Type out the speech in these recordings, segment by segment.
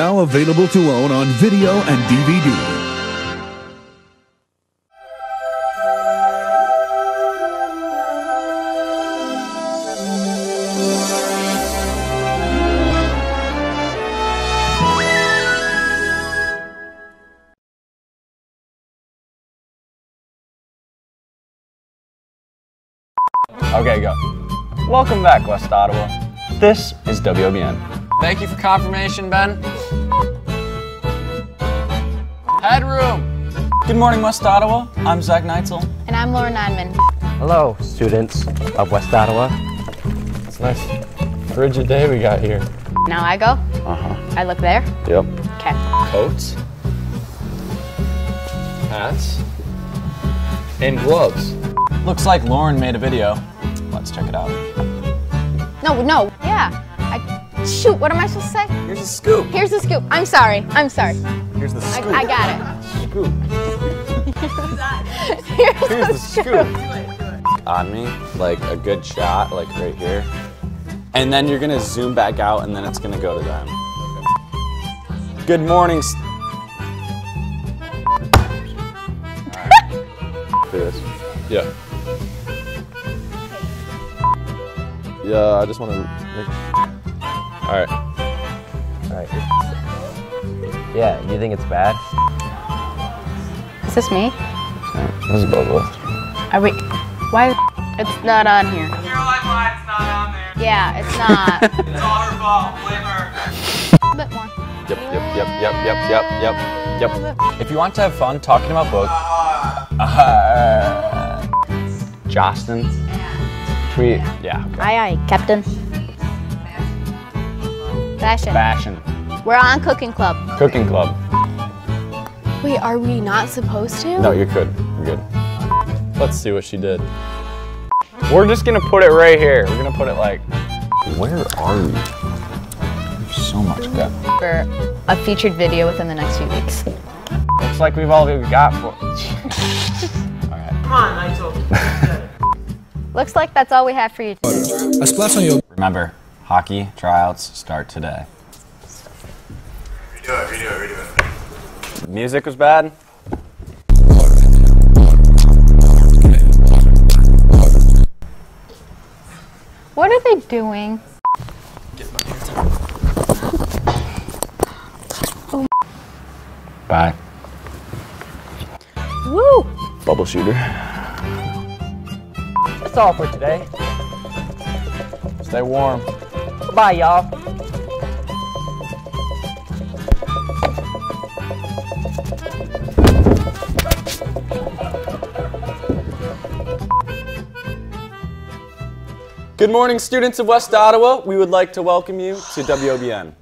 now available to own on video and DVD. Okay, go. Welcome back, West Ottawa. This is WOBN. Thank you for confirmation, Ben. Headroom. Good morning, West Ottawa. I'm Zack Neitzel. And I'm Laura Neinman. Hello, students of West Ottawa. It's a nice frigid day we got here. Now I go. Uh-huh. I look there. Yep. Okay. Coats. Hats. And gloves. Looks like Lauren made a video. Let's check it out. No, no. Yeah. I, shoot, what am I supposed to say? Here's a scoop. Here's the scoop. I'm sorry. I'm sorry. Here's the scoop. I got Scoop. it. Here's, Here's the scoop. On me, like a good shot, like right here. And then you're gonna zoom back out and then it's gonna go to them. Good morning. this. Yeah. Yeah, I just want to make. All right. Alright. Yeah, you think it's bad? Is this me? This is both of us. Are we? Why? It's not on here. Your lifeline's not on there. Yeah, it's not. It's all her fault. Blame her. a bit more. Yep, yep, yep, yep, yep, yep, yep, yep. If you want to have fun talking about books, uh, Justin, tweet. Yeah. Okay. Aye, aye, Captain. Fashion. Fashion. We're on Cooking Club. Cooking club. Wait, are we not supposed to? No, you're good. You're good. Let's see what she did. We're just gonna put it right here. We're gonna put it like. Where are you? There's so much good. For a featured video within the next few weeks. Looks like we've all we got for. okay. Come on, Nigel. Looks like that's all we have for you. A splash on your Remember, hockey tryouts start today. Redo it, redo it, redo it. Music was bad. What are they doing? Bye. Woo! Bubble shooter. That's all for today. Stay warm. Bye, y'all. Good morning, students of West Ottawa. We would like to welcome you to WOBN.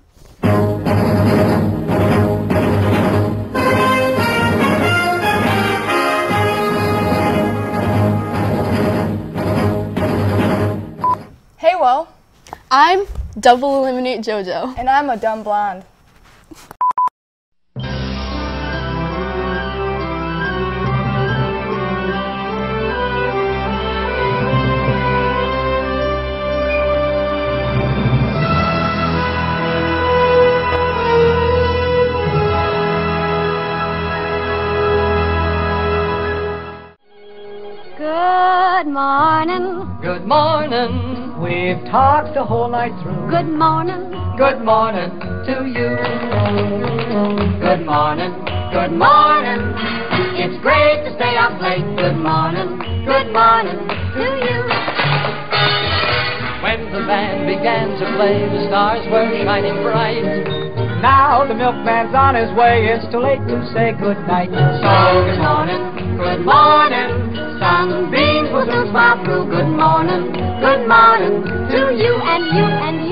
Hey, well, I'm Double Eliminate JoJo. And I'm a dumb blonde. We've talked the whole night through. Good morning. Good morning to you. Good morning. Good morning. It's great to stay up late. Good morning. Good morning to you. When the band began to play, the stars were shining bright. Now the milkman's on his way. It's too late to say good night. So good morning. Good morning. Sunbeams will soon through. Good morning. Good morning to you and you and you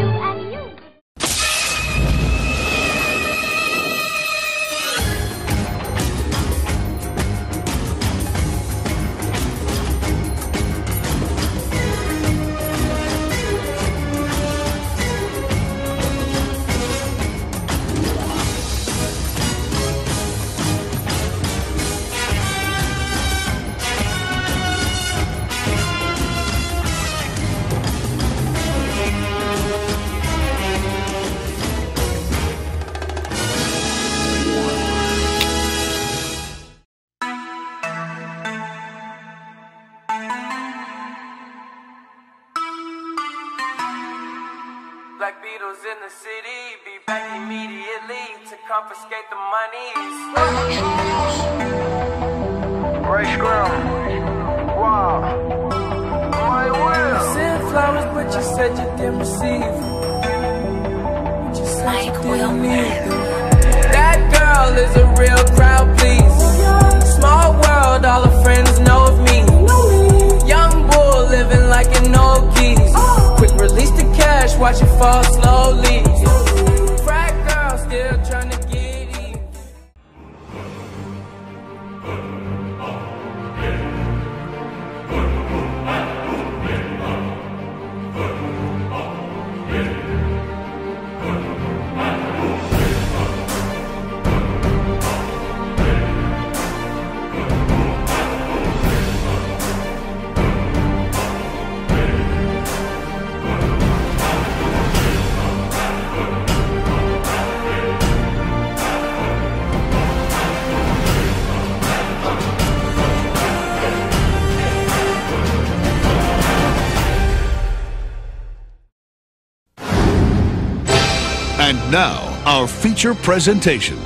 feature presentation.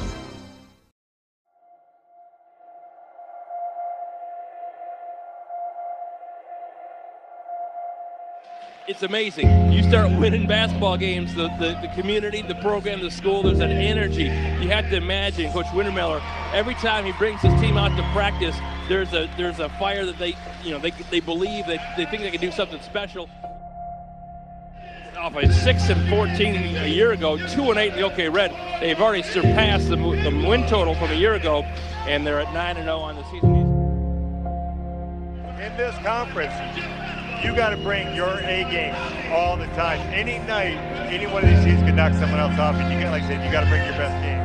it's amazing. You start winning basketball games, the, the, the community, the program, the school, there's an energy. You have to imagine Coach Windemuller, every time he brings his team out to practice, there's a there's a fire that they you know they, they believe that they think they can do something special. Off a six and 14 a year ago, two and eight in the OK Red. They've already surpassed the, the win total from a year ago, and they're at nine and 0 on the season. In this conference, you got to bring your A game all the time. Any night, any one of these teams can knock someone else off, and you got, like I said, you got to bring your best game.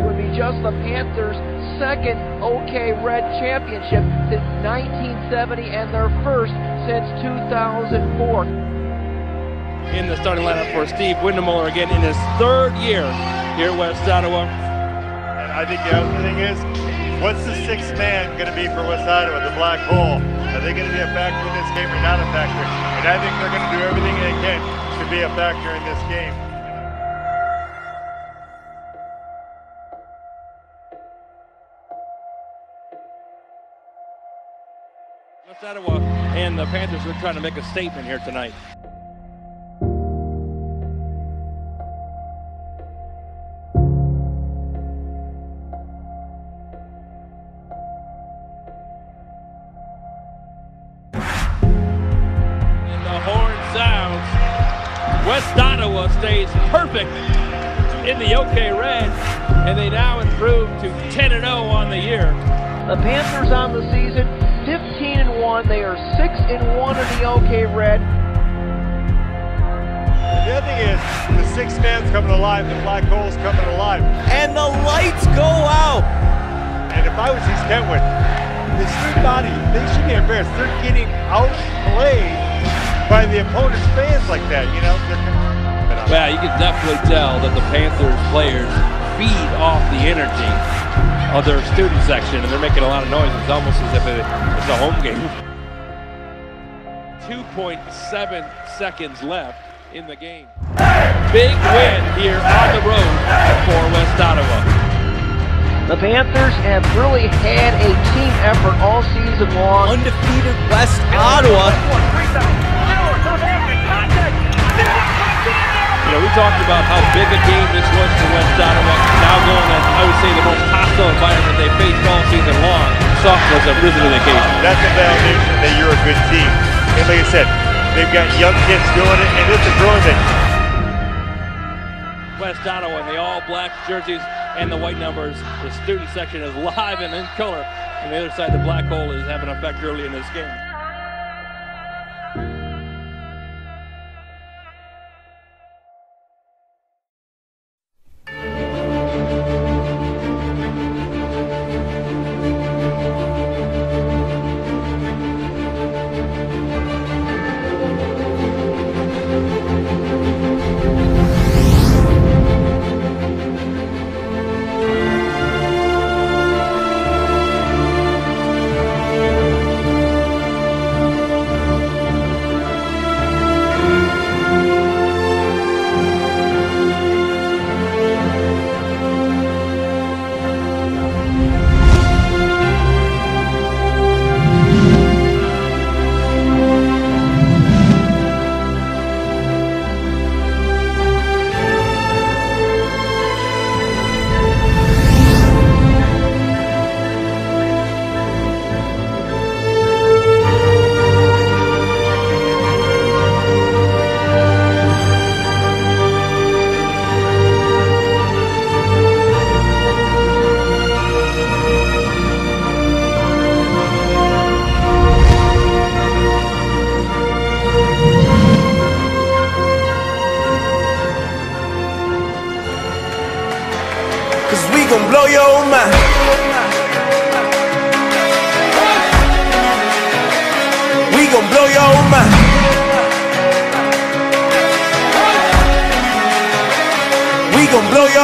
It would be just the Panthers' second OK Red championship since 1970 and their first since 2004. In the starting lineup for Steve Windemuller again in his third year here at West Ottawa. And I think the other thing is, what's the sixth man going to be for West Ottawa, the black hole? Are they going to be a factor in this game or not a factor? And I think they're going to do everything they can to be a factor in this game. West Ottawa and the Panthers are trying to make a statement here tonight. The Panthers on the season, 15 and 1. They are 6 and 1 in the OK Red. The other thing is, the six man's coming alive, the black hole's coming alive. And the lights go out. And if I was East Kentwood, the student body, they should be embarrassed. They're getting outplayed by the opponent's fans like that, you know? They're, Well, you can definitely tell that the Panthers players feed off the energy of their student section, and they're making a lot of noise. It's almost as if it- it's a home game. 2.7 seconds left in the game. Big win here on the road for West Ottawa. The Panthers have really had a team effort all season long. Undefeated West Ottawa. You know, we talked about how big a game this was for West Ottawa. Now going at, I would say, the most hostile environment they faced all season long. Sophomores have risen to the occasion. That's a validation that you're a good team. And like I said, they've got young kids doing it, and it's a growing thing. West Ottawa in the all black jerseys and the white numbers. The student section is live and in color. And the other side, the black hole is having an effect early in this game.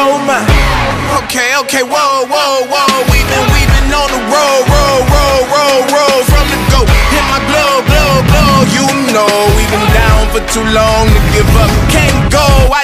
oh my. Okay, okay, whoa, whoa, whoa. We've been, we've been on the road, road, road, road, road from the go. Hit my blow, blow, blow. You know we've been down for too long to give up. Can't go. I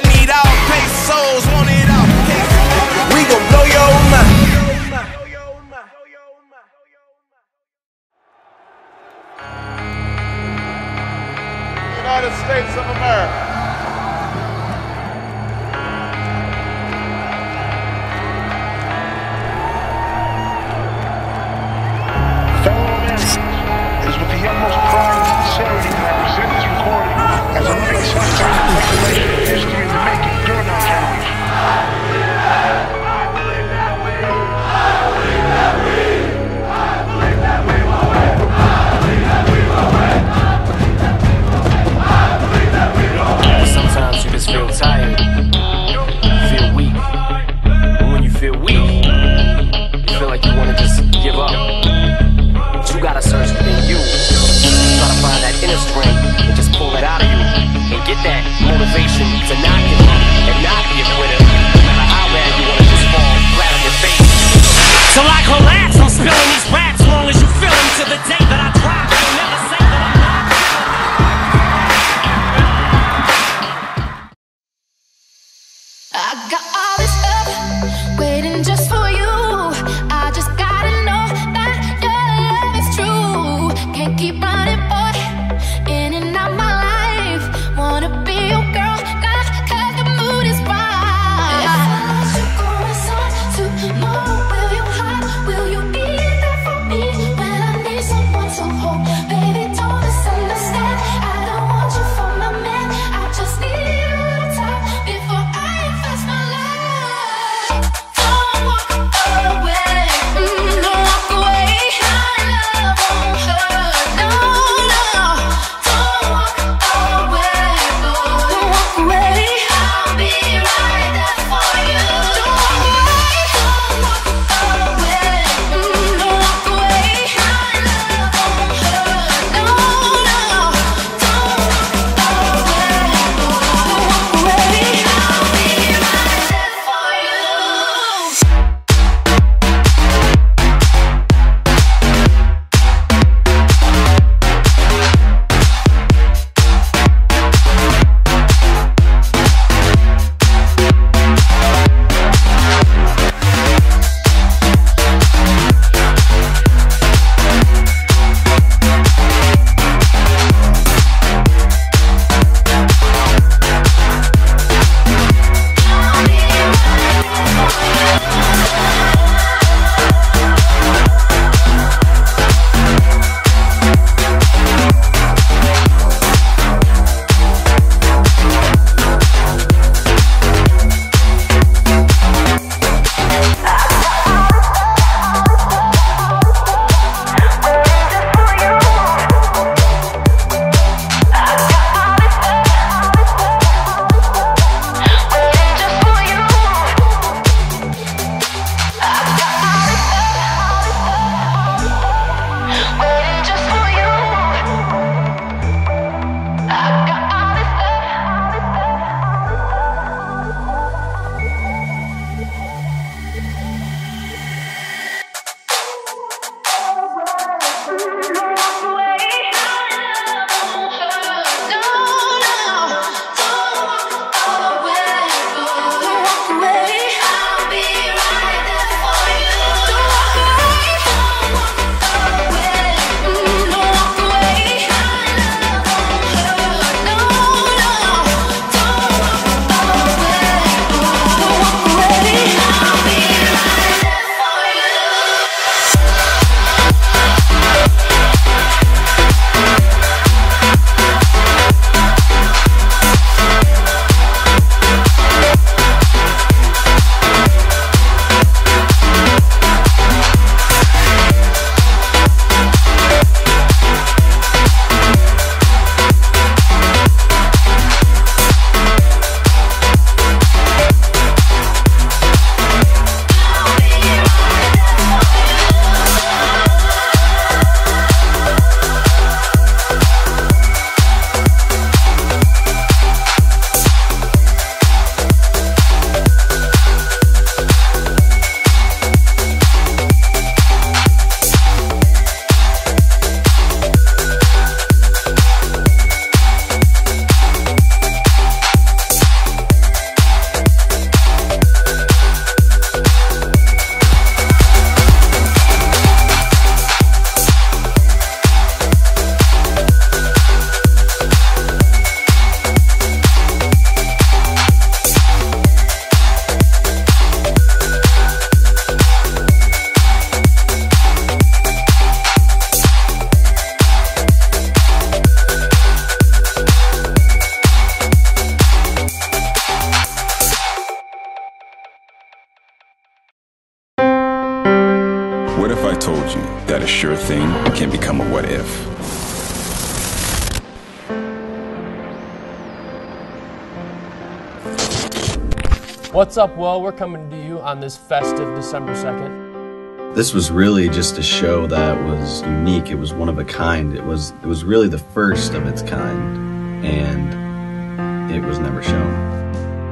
up, Well? We're coming to you on this festive December 2nd. This was really just a show that was unique. It was one of a kind. It was it was really the first of its kind, and it was never shown.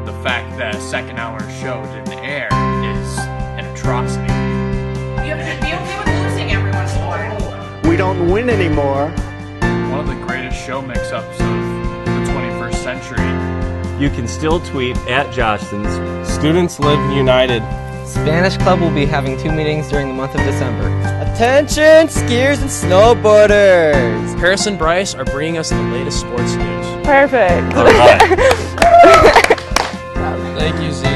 The fact that a second hour show didn't air is an atrocity. You should be okay with losing every once in a while. We don't win anymore. One of the greatest show mix-ups of the 21st century. You can still tweet at Johnston's. Students Live United. Spanish Club will be having two meetings during the month of December. Attention, skiers and snowboarders! Paris and Bryce are bringing us the latest sports news. Perfect. All right. Thank you, Z.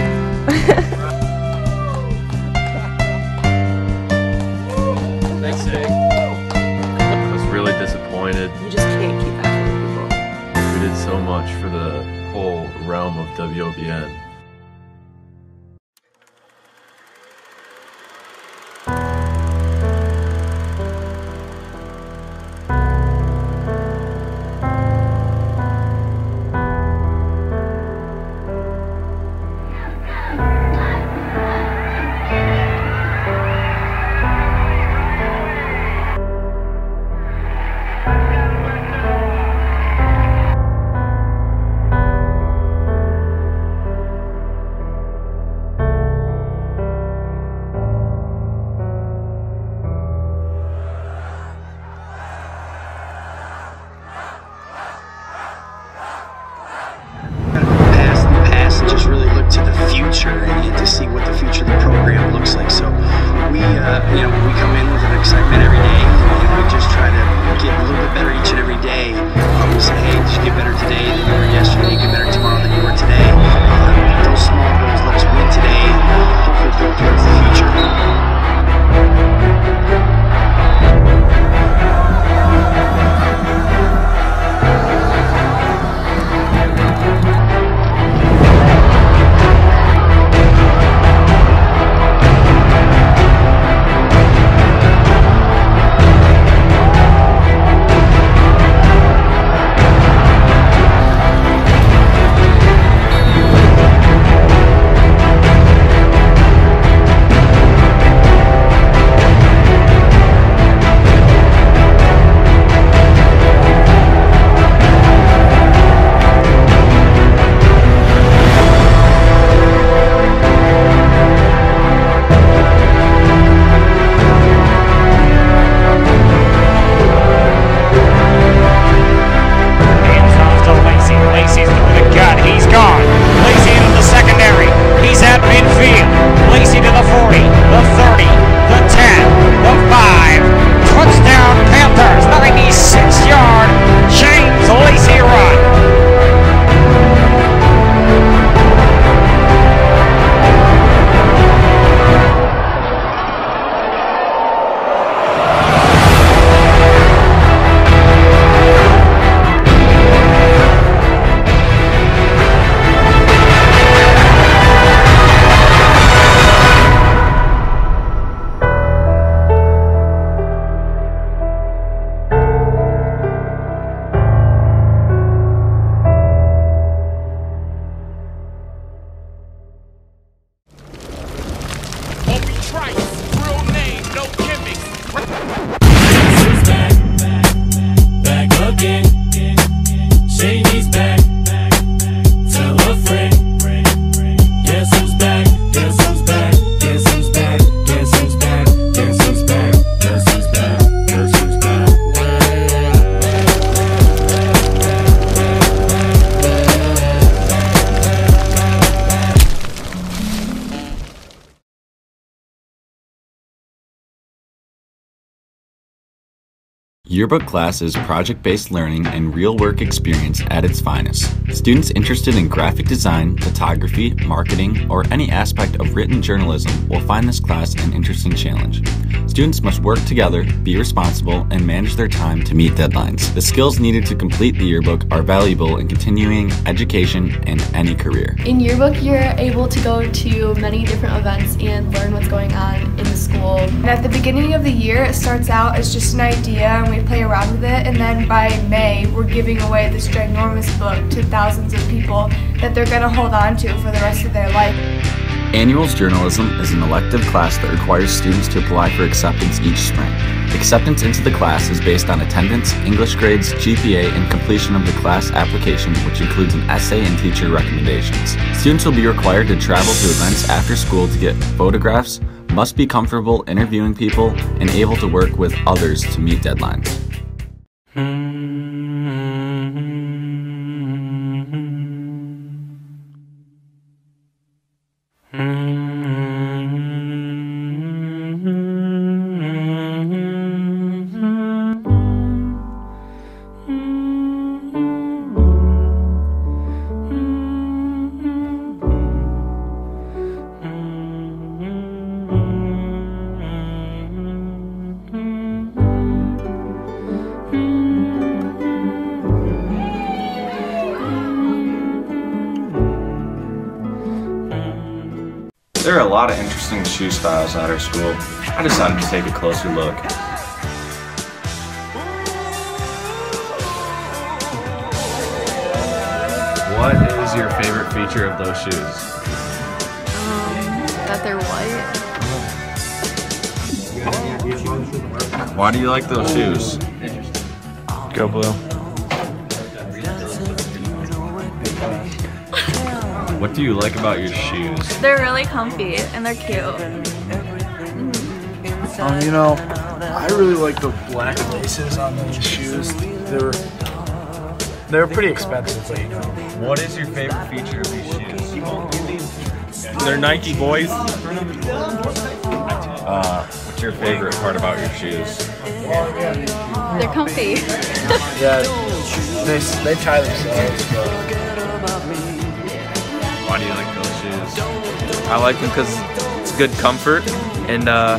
Yearbook class is project based learning and real work experience at its finest. Students interested in graphic design, photography, marketing, or any aspect of written journalism will find this class an interesting challenge. Students must work together, be responsible, and manage their time to meet deadlines. The skills needed to complete the yearbook are valuable in continuing education and any career. In yearbook, you're able to go to many different events and learn what's going on school And at the beginning of the year, it starts out as just an idea and we play around with it. And then by May, we're giving away this ginormous book to thousands of people that they're going to hold on to for the rest of their life. Annuals Journalism is an elective class that requires students to apply for acceptance each spring. Acceptance into the class is based on attendance, English grades, GPA, and completion of the class application, which includes an essay and teacher recommendations. Students will be required to travel to events after school to get photographs, must be comfortable interviewing people, and able to work with others to meet deadlines. There styles at our school. I decided to take a closer look. What is your favorite feature of those shoes? Um, that they're white. Why do you like those shoes? Go blue. What do you like about your shoes? They're really comfy and they're cute. Um, you know, I really like the black laces on these shoes. They're they're pretty expensive, but you know. What is your favorite feature of these shoes? They're Nike boys. Uh, what's your favorite part about your shoes? They're comfy. Yeah, they they tie themselves. But I like them because it's good comfort and uh,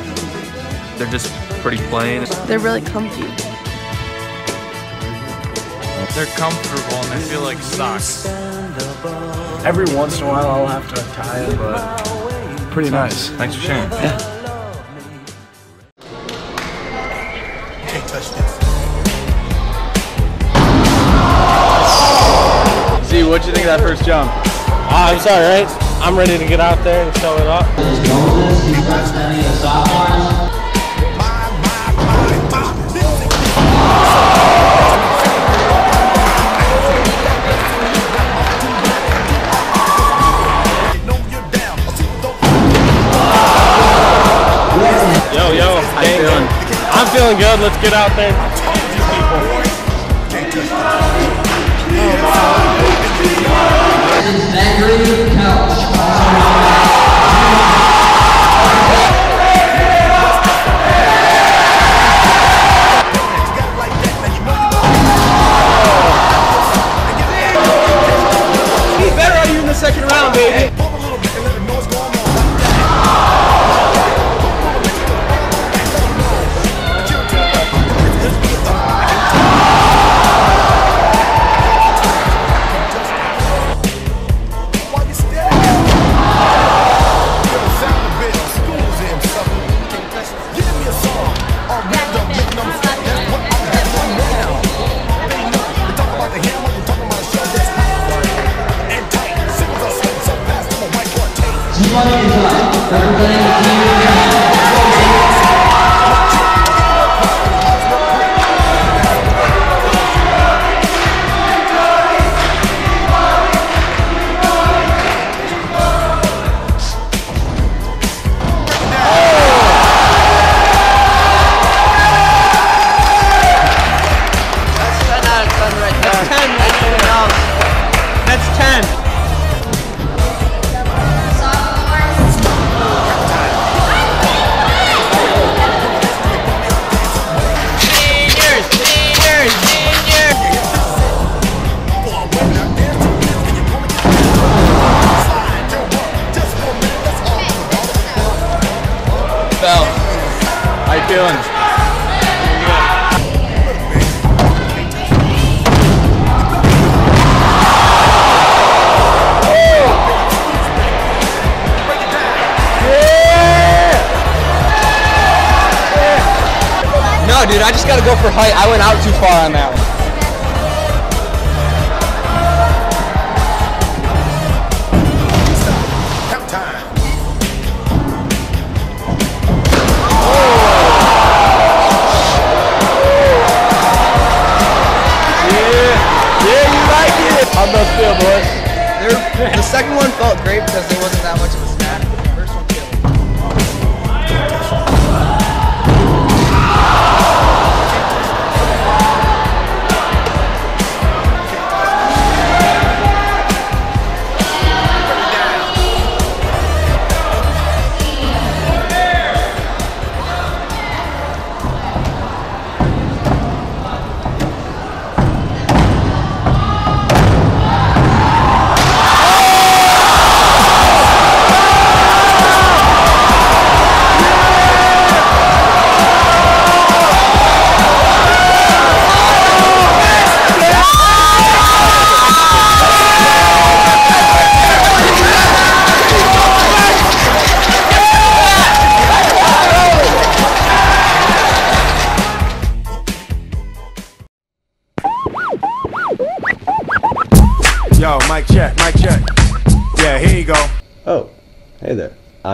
they're just pretty plain. They're really comfy. They're comfortable and they feel like socks. every once in a while I'll have to tie it, but pretty nice. Thanks for sharing. Can't. See, what'd you think of that first jump? Ah, I'm sorry, right? I'm ready to get out there and show it off. Yo, yo, feeling? I'm feeling good. Let's get out there and talk to people. Be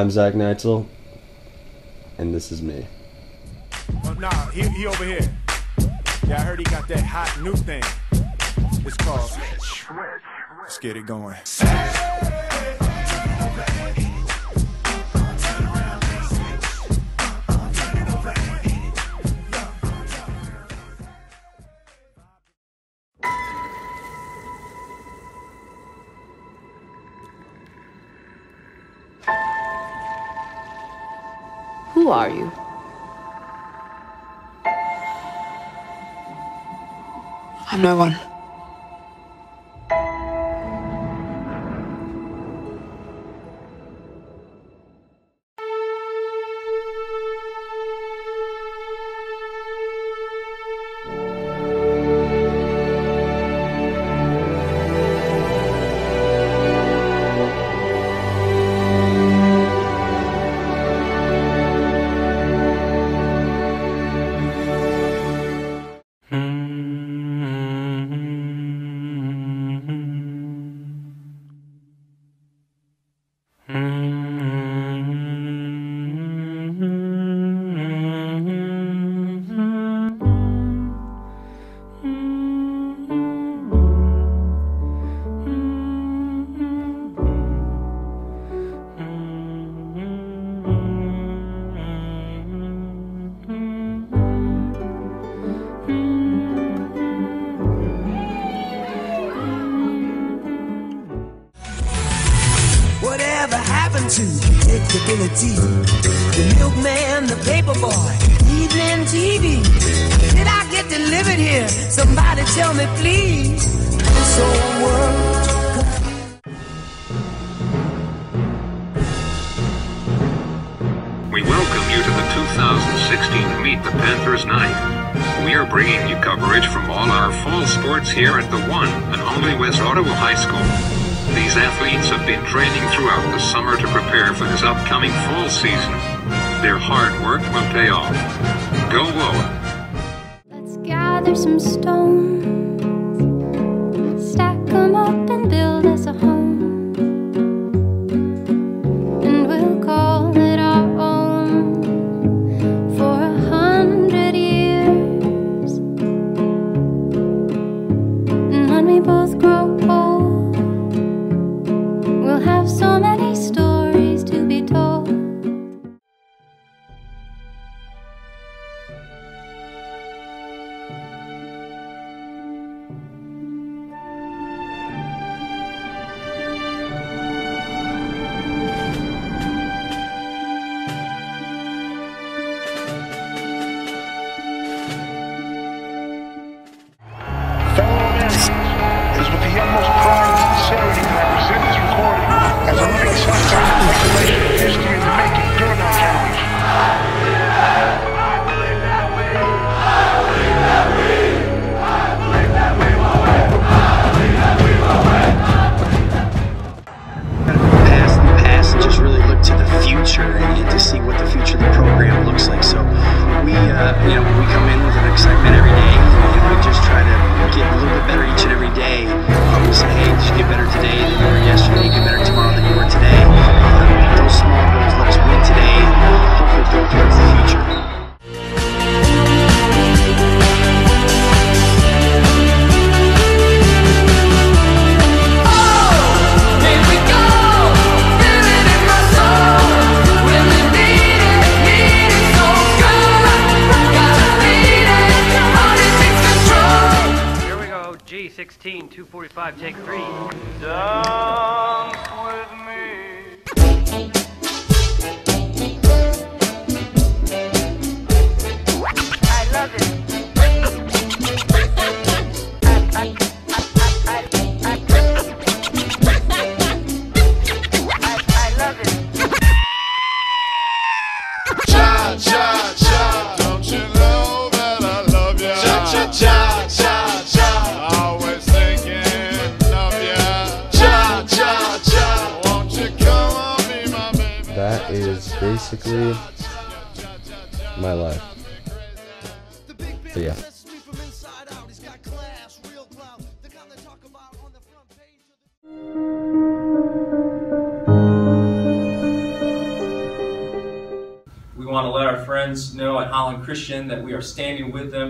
I'm Zack Neitzel, and this is me. Oh, nah, he, he over here. Yeah, I heard he got that hot new thing. It's called. Let's get it going. No one. The milkman, the paper boy, evening TV. Did I get delivered here? Somebody tell me, please. World. Uh, we welcome you to the 2016 Meet the Panthers Night. We are bringing you coverage from all our fall sports here at the one and only West Ottawa High School. These athletes have been training throughout the summer to prepare for this upcoming fall season. Their hard work will pay off. Go Woa! Let's gather some stones,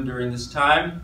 during this time.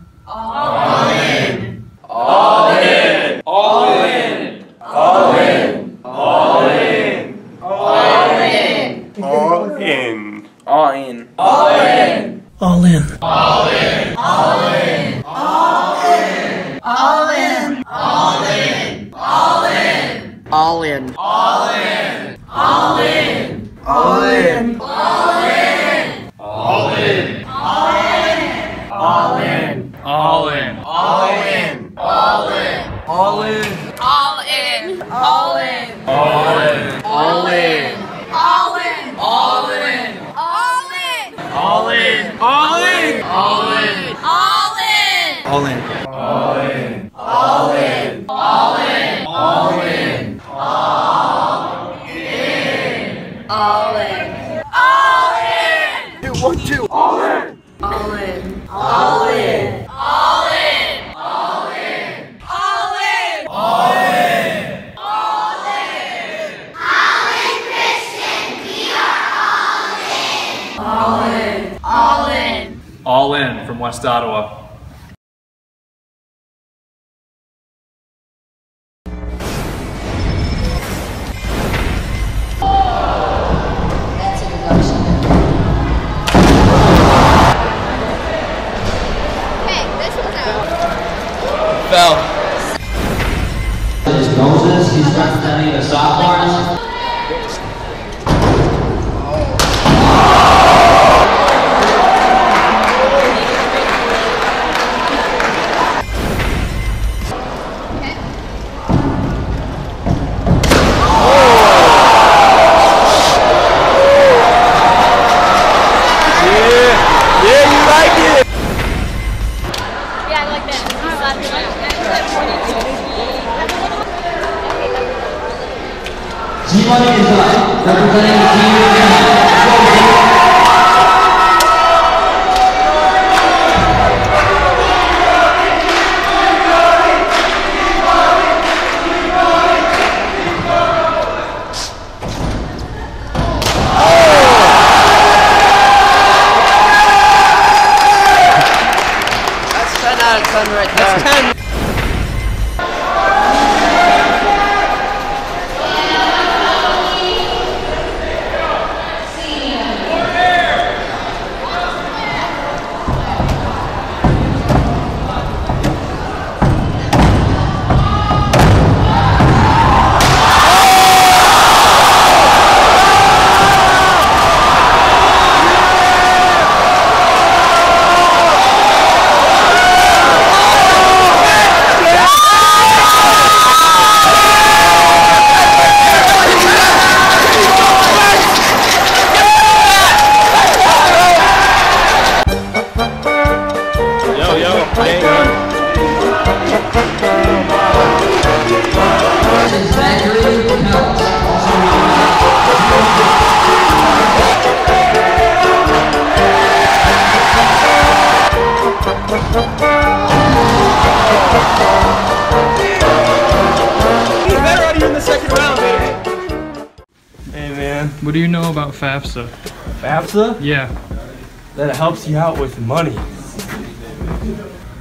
you out with money.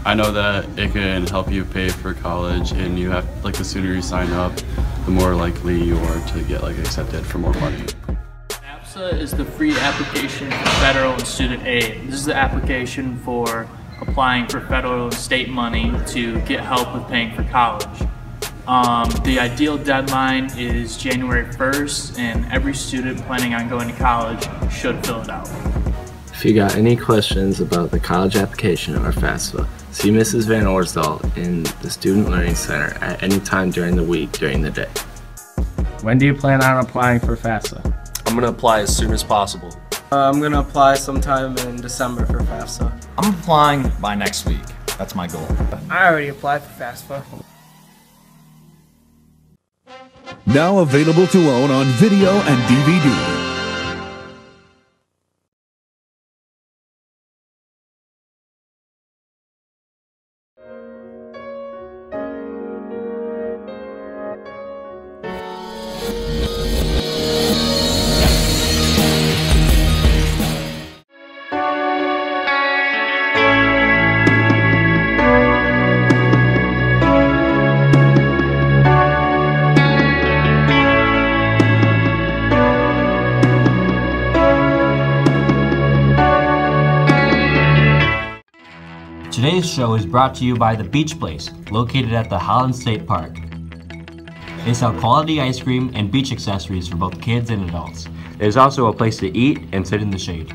I know that it can help you pay for college and you have, like the sooner you sign up, the more likely you are to get like accepted for more money. FAFSA is the free application for federal and student aid. This is the application for applying for federal and state money to get help with paying for college. Um, the ideal deadline is January 1st and every student planning on going to college should fill it out. If you got any questions about the college application or FAFSA, see Mrs. Van Orsdal in the Student Learning Center at any time during the week during the day. When do you plan on applying for FAFSA? I'm going to apply as soon as possible. Uh, I'm gonna apply sometime in December for FAFSA. I'm applying by next week. That's my goal. I already applied for FAFSA. Now available to own on video and DVD. Show is brought to you by The Beach Place, located at the Holland State Park. They sell quality ice cream and beach accessories for both kids and adults. There's also a place to eat and sit in the shade.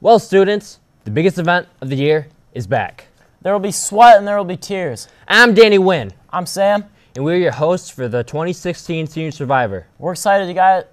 Well, students, the biggest event of the year is back. There will be sweat and there will be tears. I'm Danny Wynn. I'm Sam. And we're your hosts for the 2016 Senior Survivor. We're excited you got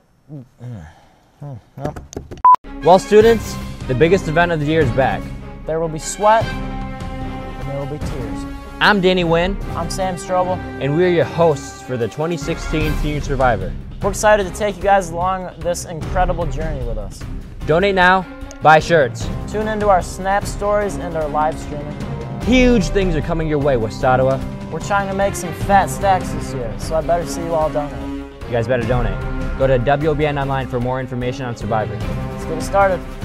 Well, students, the biggest event of the year is back. There will be sweat and there will be tears. I'm Danny Wynn. I'm Sam Strobel. And we're your hosts for the 2016 Senior Survivor. We're excited to take you guys along this incredible journey with us. Donate now, buy shirts. Tune into our Snap stories and our live streaming. Huge things are coming your way, West Ottawa. We're trying to make some fat stacks this year, so I better see you all donate. You guys better donate. Go to WOBN Online for more information on Survivor. Let's get it started.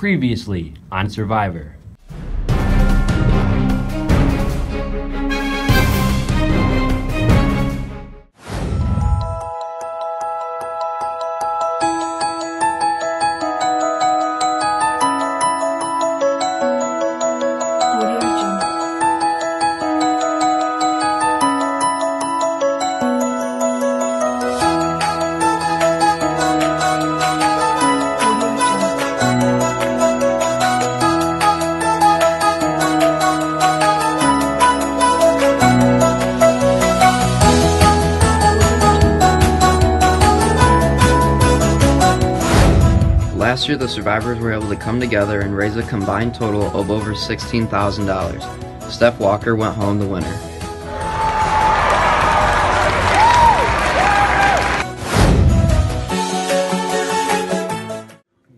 Previously on Survivor. Survivors were able to come together and raise a combined total of over $16,000. Steph Walker went home the winner.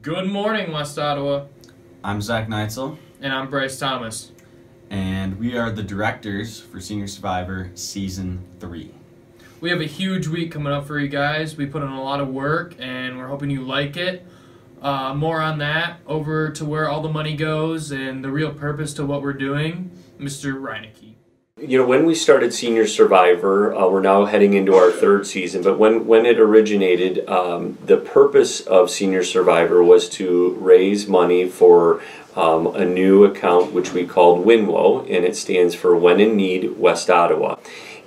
Good morning, West Ottawa. I'm Zack Neitzel. And I'm Bryce Thomas. And we are the directors for Senior Survivor Season 3. We have a huge week coming up for you guys. We put in a lot of work and we're hoping you like it. Uh, more on that, over to where all the money goes and the real purpose to what we're doing, Mr. Reinecke. You know, when we started Senior Survivor, uh, we're now heading into our third season, but when, when it originated, um, the purpose of Senior Survivor was to raise money for um, a new account which we called WINWO, and it stands for When in Need West Ottawa.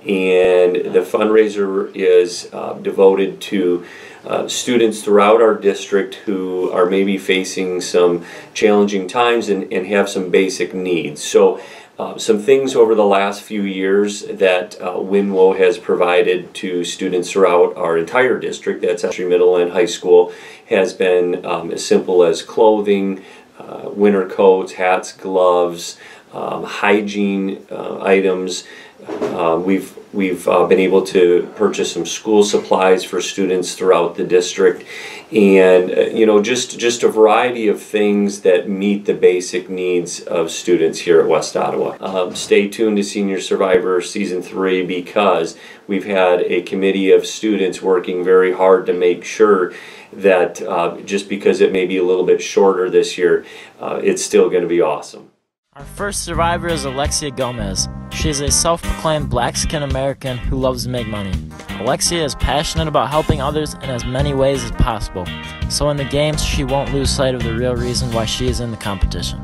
And the fundraiser is uh, devoted to uh, students throughout our district who are maybe facing some challenging times and, and have some basic needs. So, uh, some things over the last few years that uh, WINWO has provided to students throughout our entire district, that's actually middle and high school, has been um, as simple as clothing, uh, winter coats, hats, gloves, um, hygiene uh, items. Uh, we've we've uh, been able to purchase some school supplies for students throughout the district, and uh, you know just just a variety of things that meet the basic needs of students here at West Ottawa. Um, stay tuned to Senior Survivor season three because we've had a committee of students working very hard to make sure that uh, just because it may be a little bit shorter this year, uh, it's still going to be awesome. Our first survivor is Alexia Gomez. She is a self proclaimed black skinned American who loves to make money. Alexia is passionate about helping others in as many ways as possible, so in the games, she won't lose sight of the real reason why she is in the competition.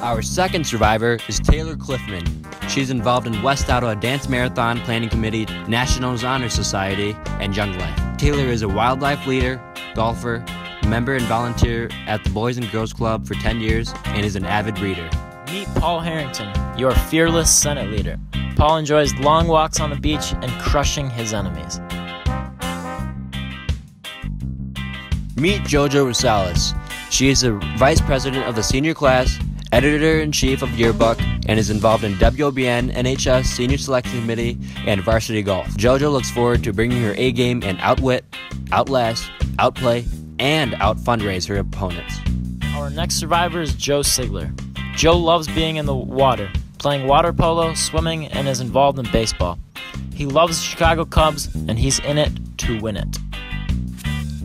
Our second survivor is Taylor Cliffman. She's involved in West Ottawa Dance Marathon Planning Committee, Nationals Honor Society, and Young Life. Taylor is a WyldLife leader, golfer, member and volunteer at the Boys and Girls Club for 10 years, and is an avid reader. Meet Paul Harrington, your fearless Senate leader. Paul enjoys long walks on the beach and crushing his enemies. Meet JoJo Rosales. She is the vice president of the senior class, editor in chief of Yearbook, and is involved in WOBN, NHS Senior Selection Committee, and varsity golf. JoJo looks forward to bringing her A game and outwit, outlast, outplay, and out fundraise her opponents. Our next survivor is Joe Sigler. Joe loves being in the water, playing water polo, swimming, and is involved in baseball. He loves the Chicago Cubs, and he's in it to win it.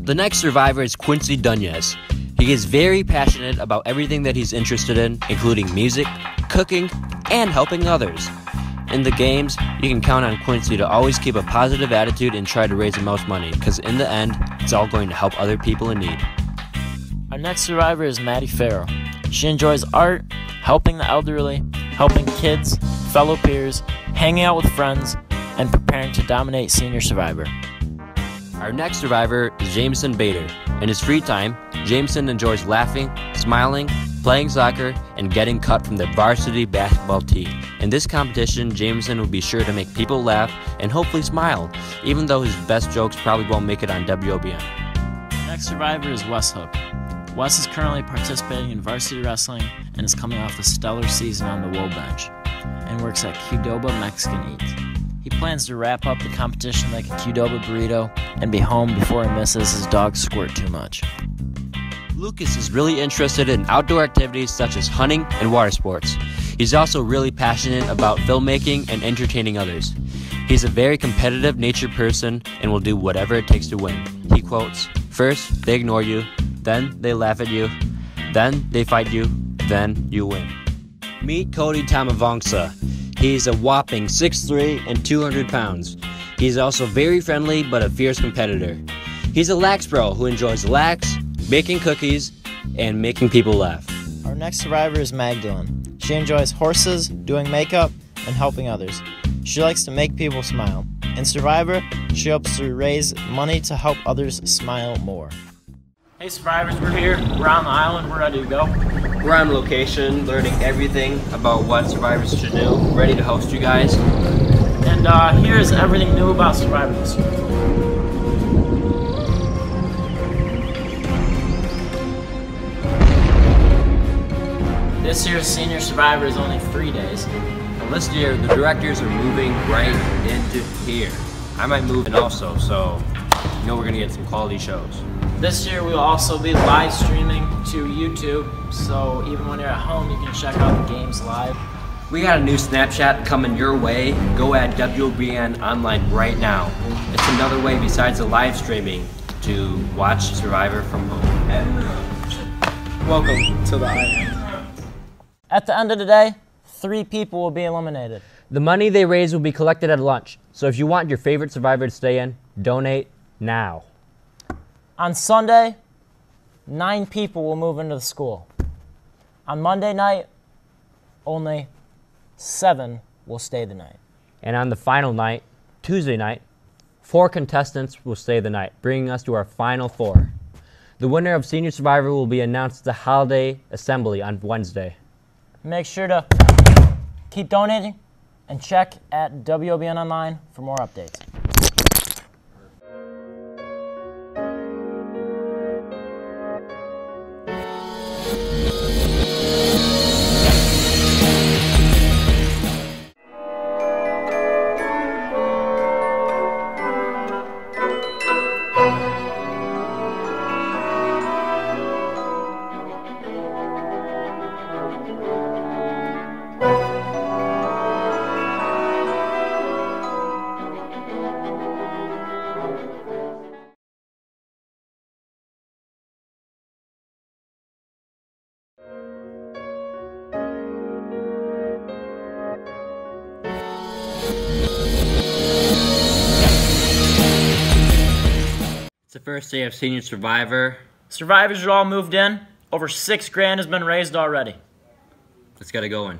The next survivor is Quincy Dunez. He is very passionate about everything that he's interested in, including music, cooking, and helping others. In the games, you can count on Quincy to always keep a positive attitude and try to raise the most money, because in the end, it's all going to help other people in need. Our next survivor is Maddie Farrow. She enjoys art, helping the elderly, helping kids, fellow peers, hanging out with friends, and preparing to dominate Senior Survivor. Our next survivor is Jameson Bader. In his free time, Jameson enjoys laughing, smiling, playing soccer, and getting cut from the varsity basketball team. In this competition, Jameson will be sure to make people laugh and hopefully smile, even though his best jokes probably won't make it on WOBN. Next survivor is Wes Hook. Wes is currently participating in varsity wrestling and is coming off a stellar season on the Woe Bench and works at Qdoba Mexican Eat. He plans to wrap up the competition like a Qdoba burrito and be home before he misses his dog squirt too much. Lucas is really interested in outdoor activities such as hunting and water sports. He's also really passionate about filmmaking and entertaining others. He's a very competitive nature person and will do whatever it takes to win. He quotes, First, they ignore you, then they laugh at you, then they fight you, then you win. Meet Cody Tamavongsa. He's a whopping 6'3 and 200 pounds. He's also very friendly but a fierce competitor. He's a lax bro who enjoys lax, baking cookies, and making people laugh. Our next survivor is Magdalene. She enjoys horses, doing makeup, and helping others. She likes to make people smile. In Survivor, she hopes to raise money to help others smile more. Hey survivors, we're here. We're on the island. We're ready to go. We're on location, learning everything about what survivors should do. Ready to host you guys. And uh, here's everything new about survivors. This year's Senior Survivor is only three days. And this year, the directors are moving right into here. I might move in also, so you know we're gonna get some quality shows. This year we will also be live streaming to YouTube, so even when you're at home, you can check out the games live. We got a new Snapchat coming your way. Go at WOBN Online right now. It's another way besides the live streaming to watch Survivor from home. Welcome to the island. At the end of the day, three people will be eliminated. The money they raise will be collected at lunch. So if you want your favorite survivor to stay in, donate now. On Sunday, nine people will move into the school. On Monday night, only seven will stay the night. And on the final night, Tuesday night, four contestants will stay the night, bringing us to our final four. The winner of Senior Survivor will be announced at the holiday assembly on Wednesday. Make sure to keep donating and check at WOBN Online for more updates. First day of Senior Survivor. Survivors are all moved in. Over six grand has been raised already. Let's get it going.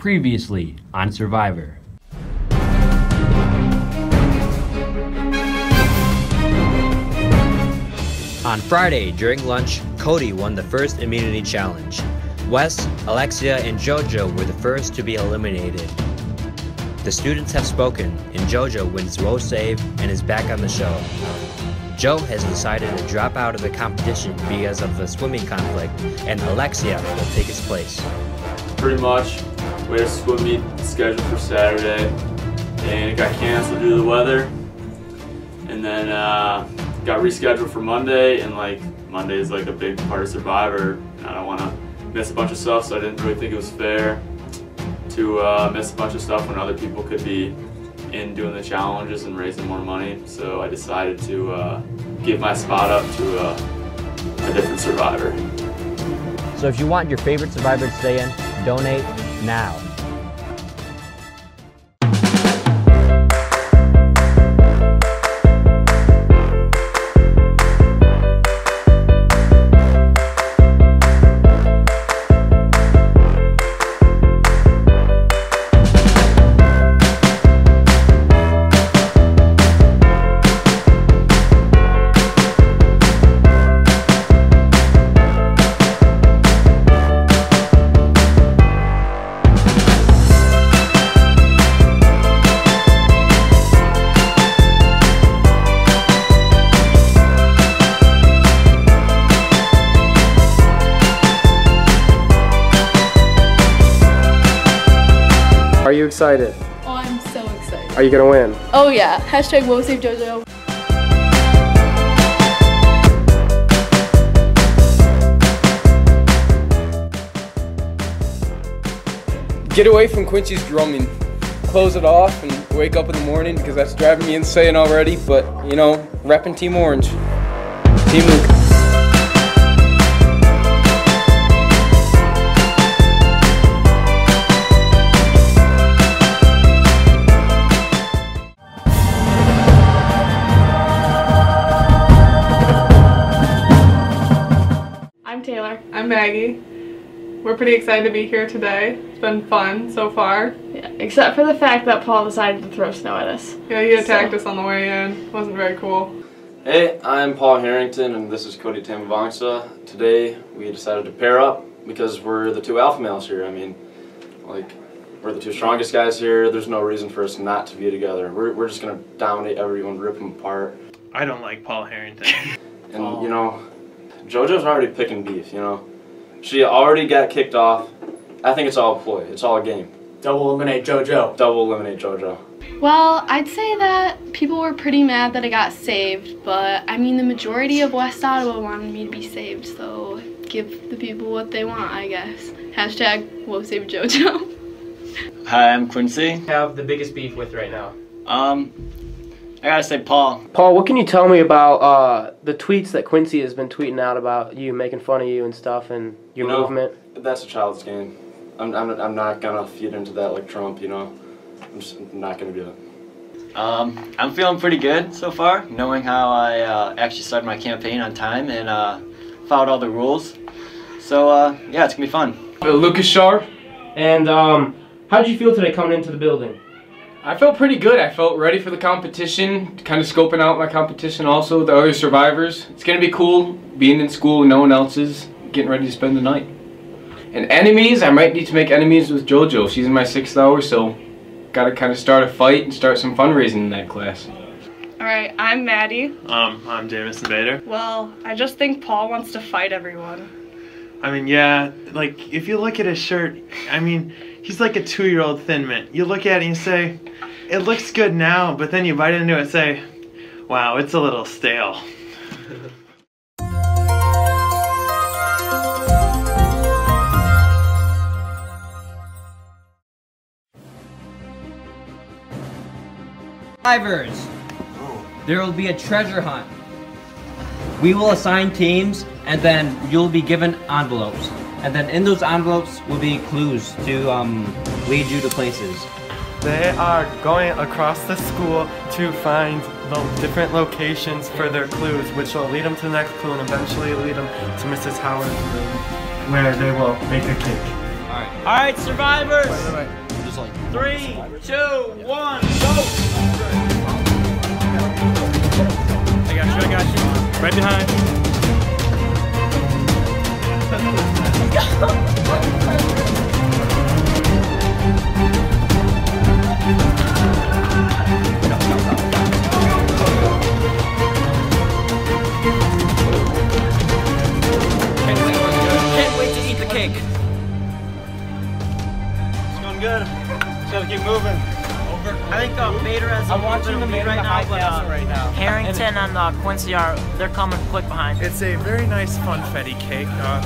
Previously on Survivor. On Friday, during lunch, Cody won the first immunity challenge. Wes, Alexia, and JoJo were the first to be eliminated. The students have spoken, and JoJo wins row save and is back on the show. Joe has decided to drop out of the competition because of the swimming conflict, and Alexia will take his place. Pretty much, we had a swim meet scheduled for Saturday, and it got canceled due to the weather. And then uh, got rescheduled for Monday, and like Monday is like a big part of Survivor, and I don't want to miss a bunch of stuff, so I didn't really think it was fair to uh, miss a bunch of stuff when other people could be in doing the challenges and raising more money. So I decided to uh, give my spot up to uh, a different Survivor. So if you want your favorite Survivor to stay in, donate now. Excited? Oh, I'm so excited. Are you gonna win? Oh yeah. Hashtag Woe Save JoJo. Get away from Quincy's drumming. Close it off and wake up in the morning because that's driving me insane already. But you know, repping Team Orange. Team Luke. Pretty excited to be here today. It's been fun so far. Yeah, except for the fact that Paul decided to throw snow at us. Yeah, he attacked us on the way in. It Wasn't very cool. Hey, I'm Paul Harrington and this is Cody Tambavangsa. Today we decided to pair up because we're the two alpha males here. I mean, like, we're the two strongest guys here. There's no reason for us not to be together. We're, we're just going to dominate everyone, rip them apart. I don't like Paul Harrington. And, you know, JoJo's already picking beef, you know. She already got kicked off. I think it's all a ploy. It's all a game. Double eliminate JoJo. Double eliminate JoJo. Well, I'd say that people were pretty mad that I got saved, but I mean, the majority of West Ottawa wanted me to be saved, so give the people what they want, I guess. Hashtag will Save JoJo. Hi, I'm Quincy. Have the biggest beef with right now. Um, I gotta say, Paul. Paul, what can you tell me about uh, the tweets that Quincy has been tweeting out about you, making fun of you and stuff, and your You know, movement? That's a child's game. I'm, I'm, I'm not gonna feed into that like Trump, you know. I'm just not gonna do it. Um, I'm feeling pretty good so far, knowing how I uh, actually started my campaign on time and uh, followed all the rules. So uh, yeah, it's gonna be fun. Uh, Lucas Sharp. And um, how did you feel today coming into the building? I felt pretty good. I felt ready for the competition, kind of scoping out my competition also with the other survivors. It's gonna be cool being in school and no one else's, getting ready to spend the night. And enemies, I might need to make enemies with JoJo. She's in my sixth hour, so gotta kind of start a fight and start some fundraising in that class. Alright, Alright, I'm Maddie. Um, I'm Jameson Bader. Well, I just think Paul wants to fight everyone. I mean, yeah, like if you look at his shirt, I mean, he's like a two-year-old Thin Mint. You look at it and you say, it looks good now, but then you bite into it and say, wow, it's a little stale. Survivors. There will be a treasure hunt. We will assign teams and then you'll be given envelopes. And then in those envelopes will be clues to um, lead you to places. They are going across the school to find the different locations for their clues, which will lead them to the next clue and eventually lead them to Mrs. Howard's room, where they will make a cake. Alright. Alright, survivors! Just like Three, two, one, go! I got you, I got you. Right behind. Can't wait to eat the cake. It's going good. Gotta keep moving. I think uh, Bader has a I'm little watching the lead man right the now, but uh, right now. Harrington and uh, Quincy are they're coming quick behind. It's a very nice funfetti cake. Uh,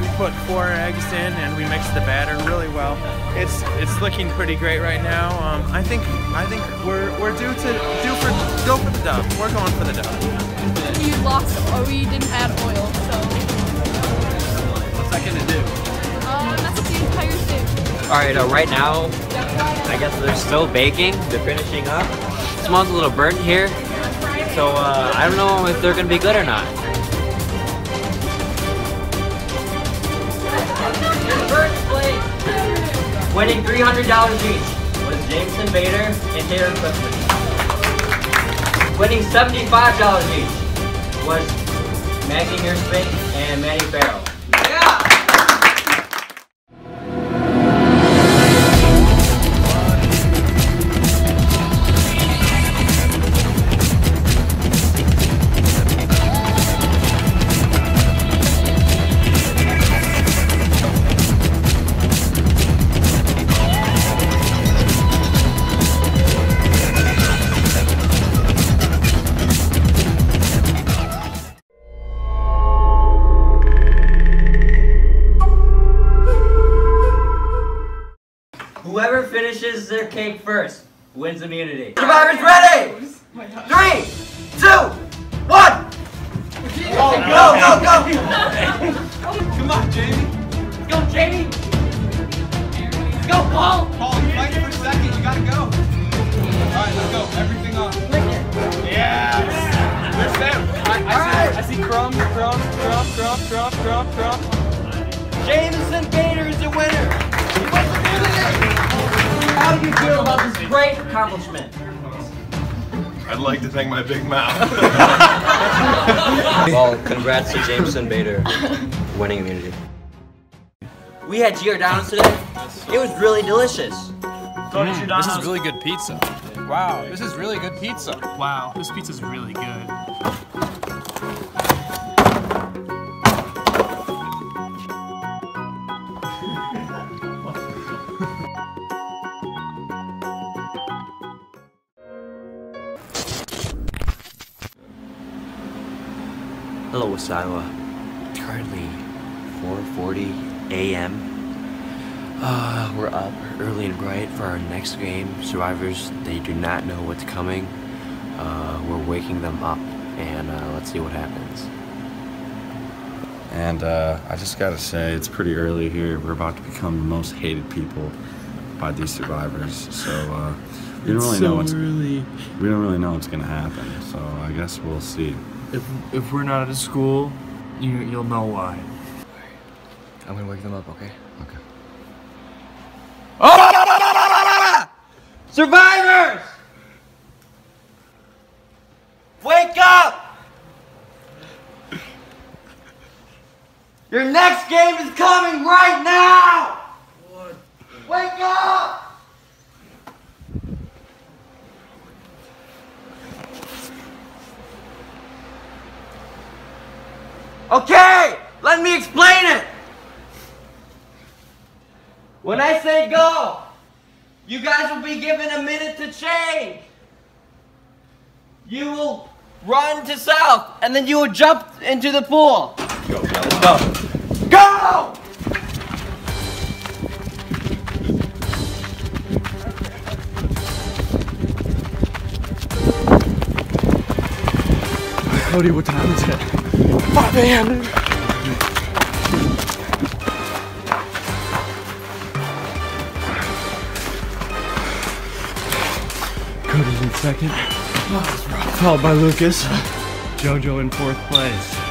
we put four eggs in and we mixed the batter really well. It's it's looking pretty great right now. Um, I think I think we're we're due to due for go for the dub. We're going for the dub. We lost, or we didn't add oil, so. What's that gonna do? Alright, uh, right now, I guess they're still baking. They're finishing up. smells a little burnt here. So uh, I don't know if they're gonna be good or not. Winning $300 each was Jameson Bader and Taylor Clifton. Winning $75 each was Maggie Nearspink and Manny Farrell. Cake first wins immunity. Survivors ready! Great accomplishment? I'd like to thank my big mouth. well, congrats to Jameson Bader winning immunity. We had Giordano's today. It was really delicious. Mm, this is really good pizza. Wow, this is really good pizza. Wow, this pizza's really good. Iowa. Currently 4:40 a.m. Uh, we're up early and bright for our next game. Survivors, they do not know what's coming. Uh, we're waking them up, and uh, let's see what happens. And uh, I just gotta say, it's pretty early here. We're about to become the most hated people by these survivors. So uh, we don't It's really so know what's early. we don't really know what's gonna happen. So I guess we'll see. If if we're not at school, you you'll know why. I'm gonna wake them up, okay? Okay. Survivors! Wake up! Your next game is coming right now! Wake up! Okay, let me explain it. When I say go, you guys will be given a minute to change. You will run to south, and then you will jump into the pool. Go, go. Go! Cody, what time is it? 5 a.m. Cody's in second. Followed by Lucas. JoJo in fourth place.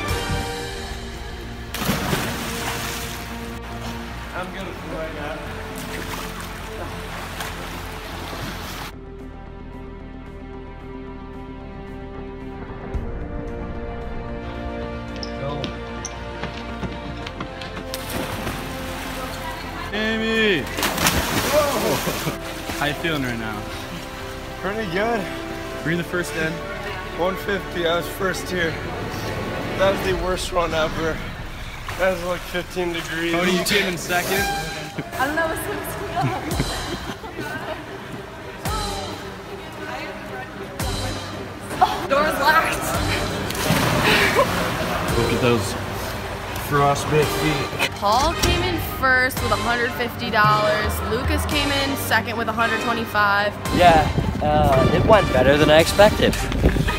Good. Were you the first in? 150, I was first here. That was the worst run ever. That was like 15 degrees. Cody, you came in second. I don't know what's supposed to Doors locked. Look at those frostbit feet. Paul came in first with $150. Lucas came in second with 125. Yeah, uh, it went better than I expected.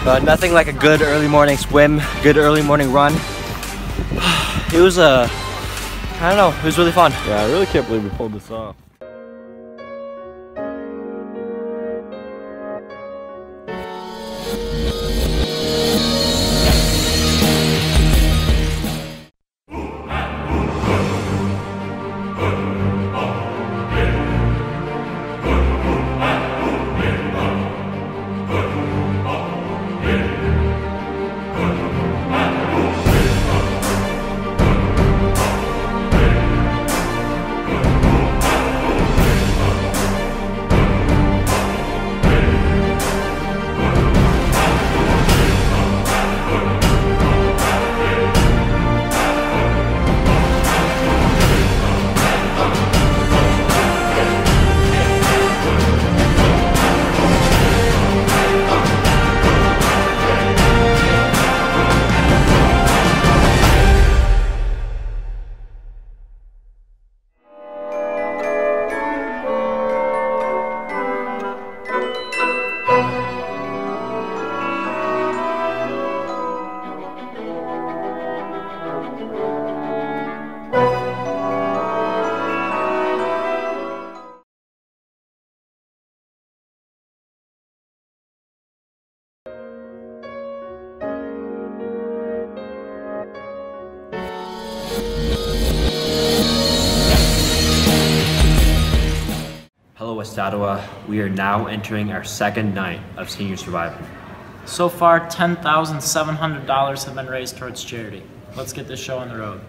But nothing like a good early morning swim, good early morning run. It was uh, I don't know, it was really fun. Yeah, I really can't believe we pulled this off. Ottawa. We are now entering our second night of Senior survival. So far, $10,700 have been raised towards charity. Let's get this show on the road.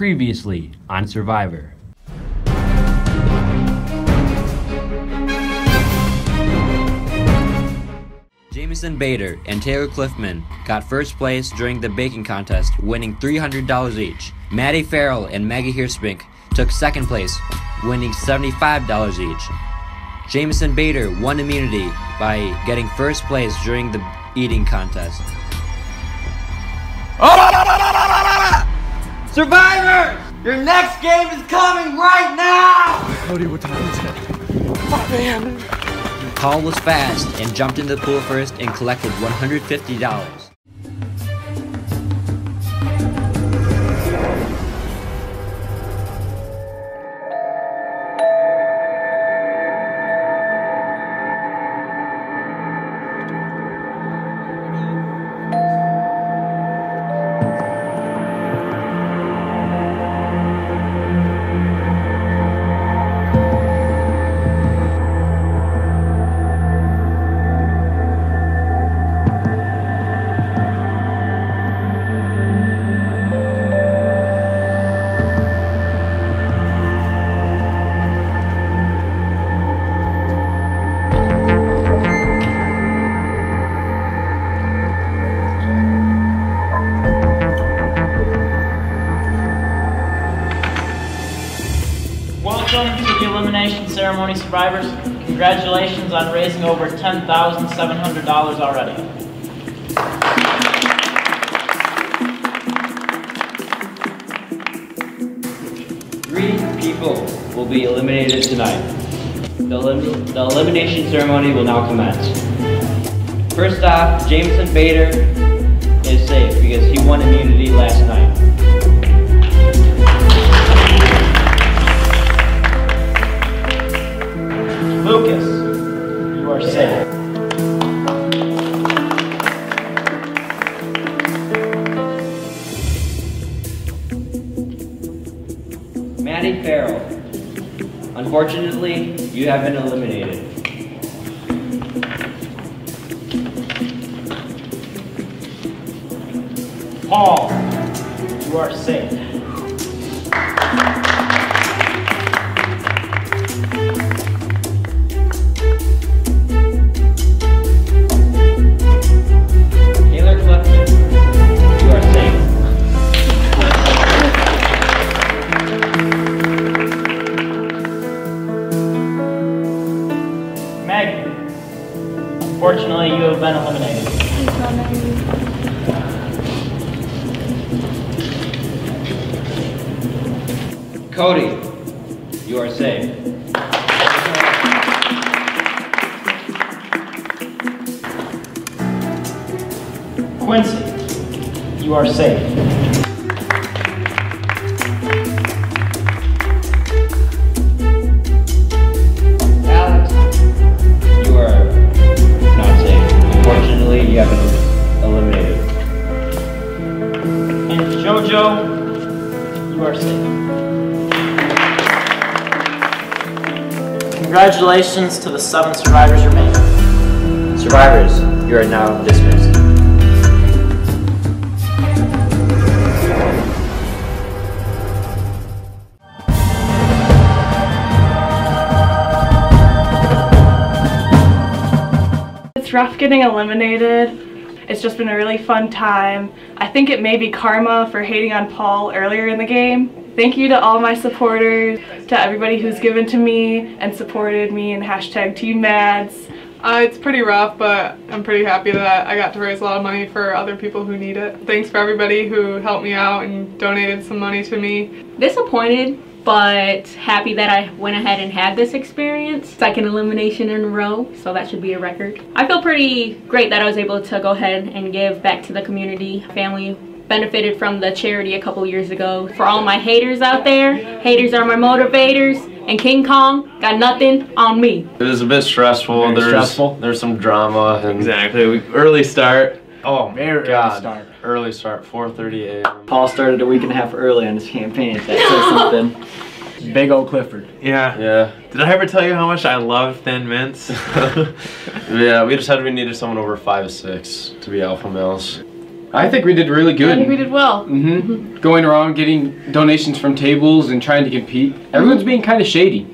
Previously on Survivor. Jameson Bader and Taylor Cliffman got first place during the baking contest, winning $300 each. Maddie Farrell and Maggie Hirspink took second place, winning $75 each. Jameson Bader won immunity by getting first place during the eating contest. Oh! Survivors! Your next game is coming right now! Cody, what time is it? 5 a.m. Paul was fast and jumped into the pool first and collected $150. Survivors, congratulations on raising over $10,700 already. Three people will be eliminated tonight. The, elim- the elimination ceremony will now commence. First off, Jameson Bader is safe because he won immunity last night. Lucas, you are safe. Maddie Farrell, unfortunately, you have been eliminated. Paul, you are safe. Congratulations to the seven survivors remain. Survivors, you are now dismissed. It's rough getting eliminated. It's just been a really fun time. I think it may be karma for hating on Paul earlier in the game. Thank you to all my supporters, to everybody who's given to me and supported me and hashtag Team Mads. Uh, it's pretty rough, but I'm pretty happy that I got to raise a lot of money for other people who need it. Thanks for everybody who helped me out and donated some money to me. Disappointed, but happy that I went ahead and had this experience. Second elimination in a row, so that should be a record. I feel pretty great that I was able to go ahead and give back to the community. Family benefited from the charity a couple years ago. For all my haters out there, haters are my motivators, and King Kong got nothing on me. It was a bit stressful. Very there's stressful. there's some drama. And Exactly. We, early start. Oh Very God. early start. Early start, 4:30 a.m. Paul started a week and a half early on his campaign. If that says something. Big old Clifford. Yeah. Yeah. Did I ever tell you how much I love Thin Mints? Yeah, we decided we needed someone over five six to be alpha males. I think we did really good. I think we did well. hmm Going around getting donations from tables and trying to compete. Everyone's being kind of shady.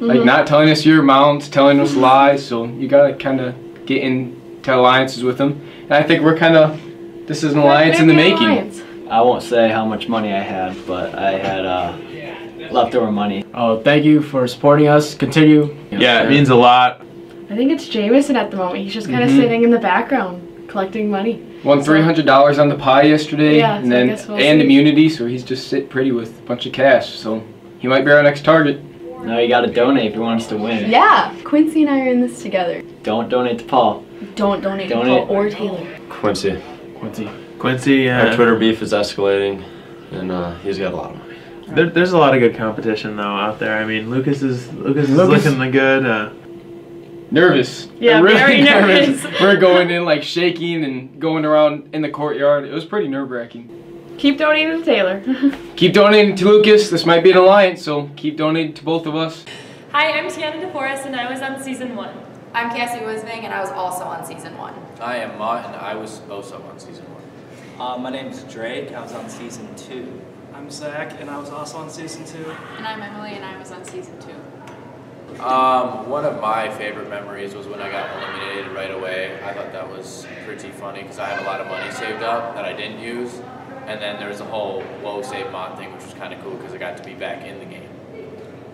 Like Mhm. not telling us your amounts, telling us lies. So you gotta kind of get into alliances with them. And I think we're kind of this is an alliance in the making. Alliance. I won't say how much money I had, but I had uh, leftover money. Oh, thank you for supporting us. Continue. Yeah, it means a lot. I think it's Jameson at the moment. He's just kind of Mhm. sitting in the background collecting money. Won three hundred dollars on the pie yesterday, Yeah, and so I then guess we'll and see. immunity. So he's just sit pretty with a bunch of cash. So he might be our next target. Now you gotta donate if you want us to win. Yeah, Quincy and I are in this together. Don't donate to Paul. Don't donate to Donate. Paul or Taylor. Quincy. Quincy. Quincy, yeah. Our Twitter beef is escalating, and uh, he's got a lot of money. There, there's a lot of good competition though out there. I mean, Lucas is Lucas, Lucas- is looking good. Uh, Nervous. Yeah, really very nervous. We're going in like shaking and going around in the courtyard. It was pretty nerve wracking. Keep donating to Taylor. Keep donating to Lucas. This might be an alliance, so keep donating to both of us. Hi, I'm Tiana DeForest and I was on season one. I'm Cassie Wisving and I was also on season one. I am Mott, and I was also on season one. Uh, my name is Drake. I was on season two. I'm Zach, and I was also on season two. And I'm Emily and I was on season two. Um, one of my favorite memories was when I got eliminated right away. I thought that was pretty funny because I had a lot of money saved up that I didn't use. And then there was a whole whoa save mod thing, which was kind of cool because I got to be back in the game.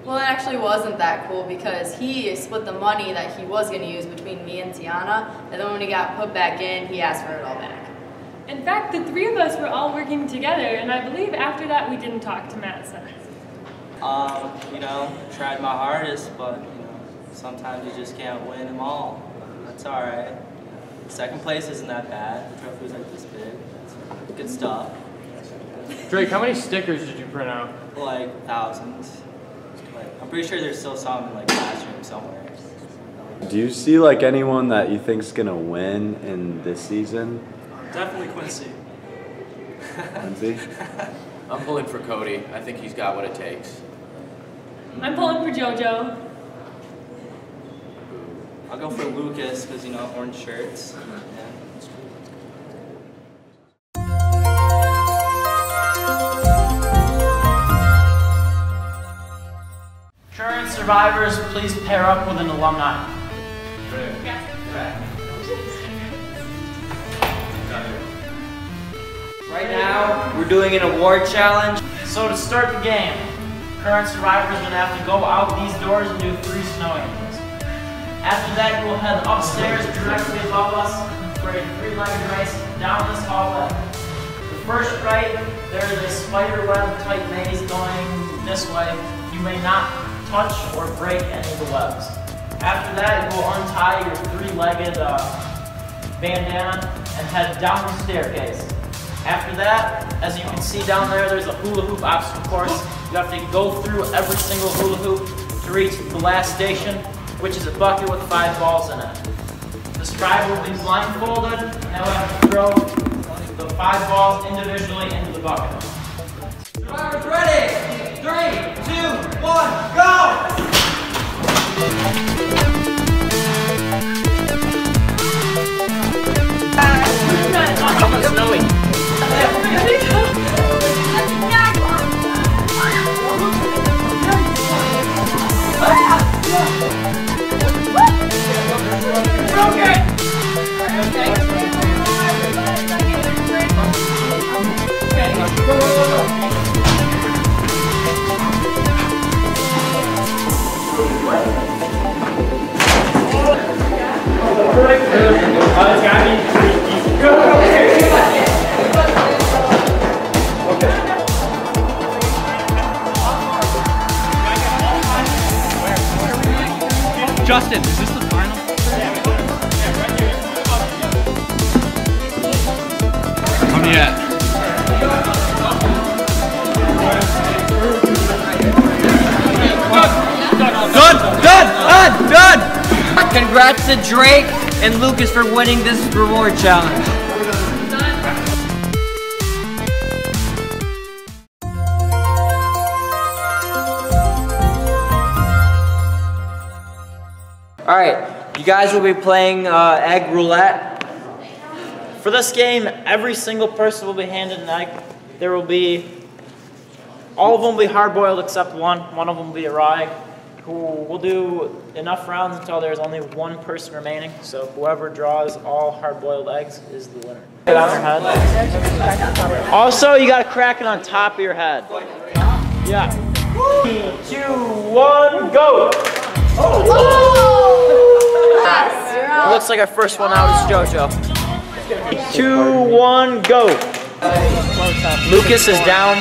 Well, it actually wasn't that cool because he split the money that he was going to use between me and Tiana, and then when he got put back in, he asked for it all back. In fact, the three of us were all working together, and I believe after that we didn't talk to Madison. Um, you know, tried my hardest, but you know, sometimes you just can't win them all. That's all right. Second place isn't that bad. The trophy was like this big. That's good stuff. Drake, how many stickers did you print out? Like thousands. Like, I'm pretty sure there's still some in like classroom somewhere. Do you see like anyone that you think's gonna win in this season? Definitely Quincy. Quincy? I'm pulling for Cody. I think he's got what it takes. I'm pulling for JoJo. I'll go for Lucas because you know orange shirts. Yeah. Current survivors, please pair up with an alumni. Right now, we're doing an award challenge. So to start the game, current survivors gonna have to go out these doors and do three snow angels. After that, you will head upstairs directly above us for a three-legged race down this hallway. The first right, there is a spider web type maze going this way. You may not touch or break any of the webs. After that, you will untie your three-legged uh, bandana and head down the staircase. After that, as you can see down there, there's a hula hoop obstacle course. You have to go through every single hula hoop to reach the last station, which is a bucket with five balls in it. The scribe will be blindfolded and they will have to throw the five balls individually into the bucket. Survivors ready? Three, two, one, go! Alles gar nicht. Go! Justin, is this the final? Come yet. Done, done, done, done! Congrats to Drake and Lucas for winning this reward challenge. You guys will be playing uh, egg roulette. For this game, every single person will be handed an egg. There will be, all of them will be hard boiled except one. One of them will be a raw egg. Who will do enough rounds until there's only one person remaining. So whoever draws all hard boiled eggs is the winner. Get on your head. Also, you gotta crack it on top of your head. Yeah. Three, two, one, go! It looks like our first one out is JoJo. Two, one, go. Lucas is down.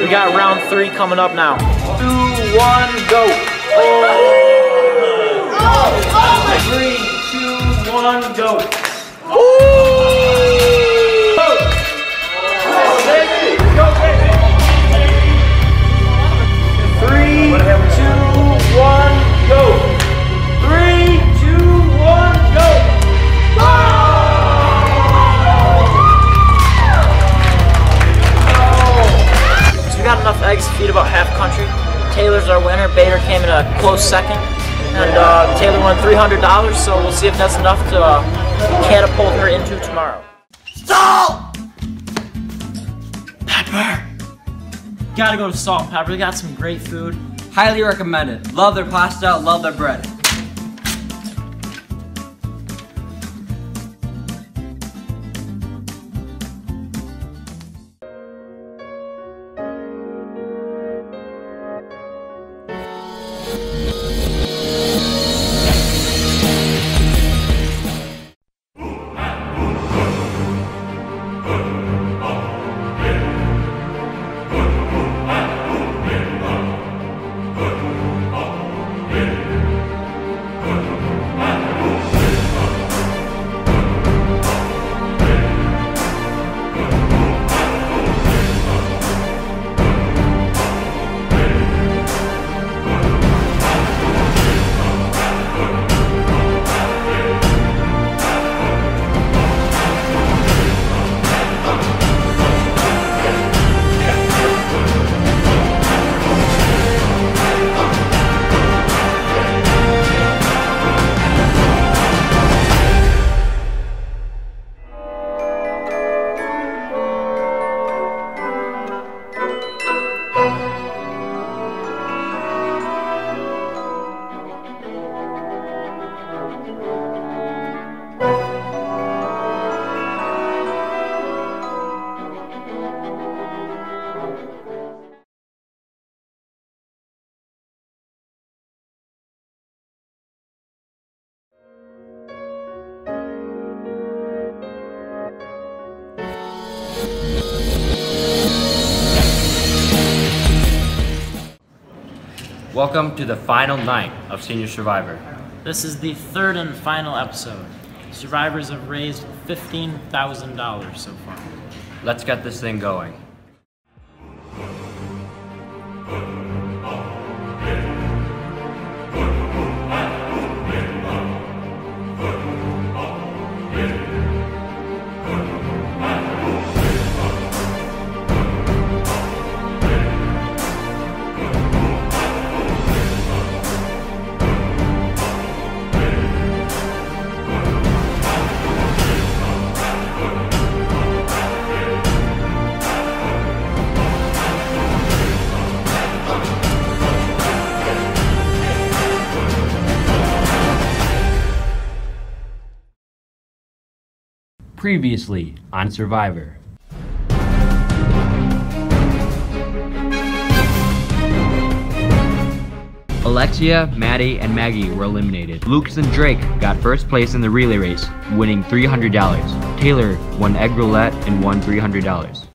We got round three coming up now. Two, one, go. Oh, oh three, two, one, go. Three, So we eggs feed about half country. Taylor's our winner. Bader came in a close second. And uh, Taylor won $300, so we'll see if that's enough to uh, catapult her into tomorrow. Salt! Pepper! Gotta go to Salt and Pepper. They got some great food. Highly recommended. Love their pasta, love their bread. Welcome to the final night of Senior Survivor. This is the third and final episode. Survivors have raised $15,000 so far. Let's get this thing going. Previously on Survivor. Alexia, Maddie, and Maggie were eliminated. Lucas and Drake got first place in the relay race, winning $300. Taylor won egg roulette and won $300.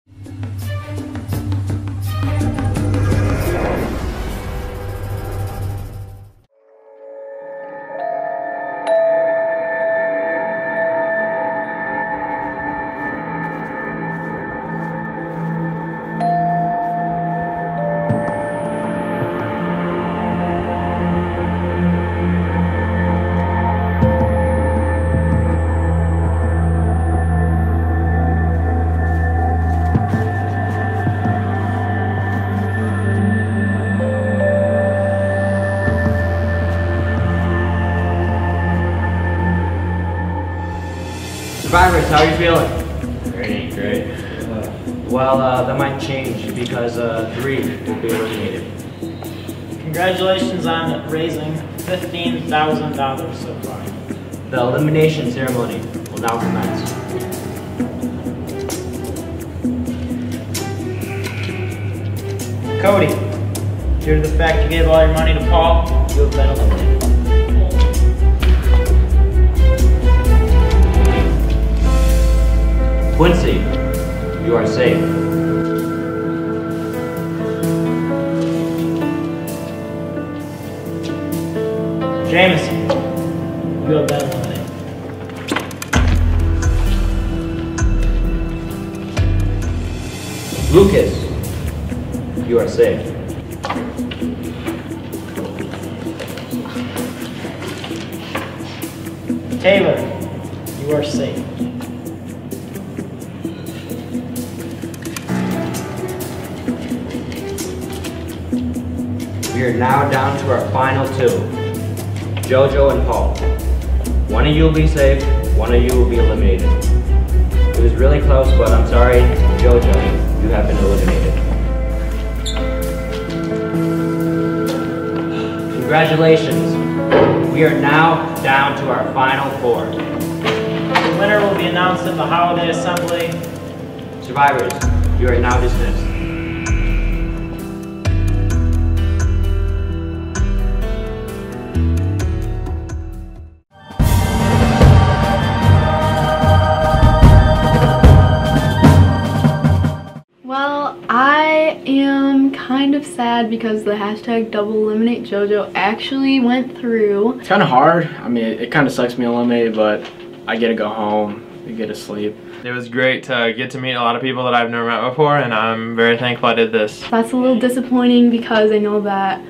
Hashtag double eliminate JoJo actually went through. It's kind of hard. I mean, it, it kind of sucks being eliminated, but I get to go home, I get to sleep. It was great to get to meet a lot of people that I've never met before, and I'm very thankful I did this. That's a little disappointing because I know that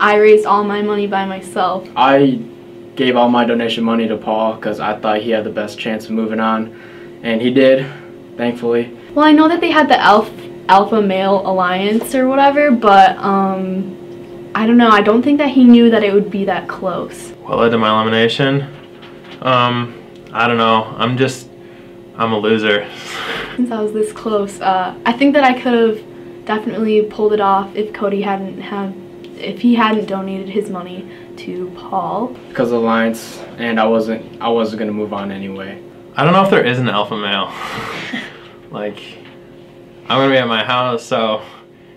I raised all my money by myself. I gave all my donation money to Paul because I thought he had the best chance of moving on, and he did, thankfully. Well, I know that they had the Alpha, alpha Male Alliance or whatever, but um, I don't know. I don't think that he knew that it would be that close. What led to my elimination? Um, I don't know. I'm just, I'm a loser. Since I was this close, uh, I think that I could have definitely pulled it off if Cody hadn't had, if he hadn't donated his money to Paul. Because of Alliance, and I wasn't, I wasn't gonna move on anyway. I don't know if there is an alpha male. like, I'm gonna be at my house, so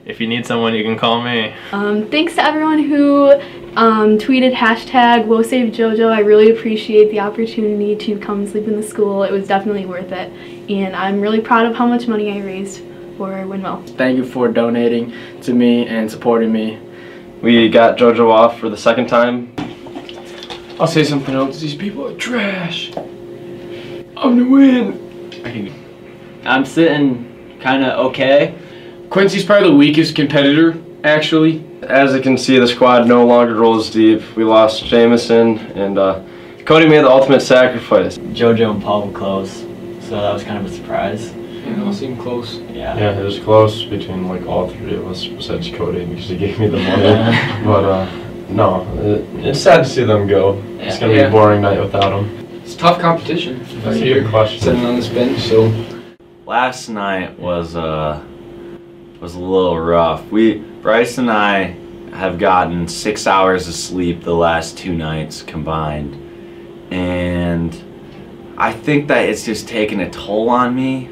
if you need someone, you can call me. Um, thanks to everyone who um, tweeted hashtag WoSaveJojo. I really appreciate the opportunity to come sleep in the school. It was definitely worth it. And I'm really proud of how much money I raised for Windemuller. Thank you for donating to me and supporting me, We got JoJo off for the second time. I'll say something else. These people are trash. I'm gonna win. I can. I'm sitting kind of okay. Quincy's probably the weakest competitor, actually. As you can see, the squad no longer rolls deep. We lost Jameson, and uh, Cody made the ultimate sacrifice. JoJo and Paul were close, so that was kind of a surprise. Yeah, all seem close. Yeah. Yeah, it was close between like all three of us besides Cody because he gave me the money. but uh, no, it, it's sad to see them go. It's gonna be a boring night without them. It's tough competition. That's a good question. Sitting on this bench, so. Last night was uh was a little rough. We Bryce and I have gotten six hours of sleep the last two nights combined, and I think that it's just taken a toll on me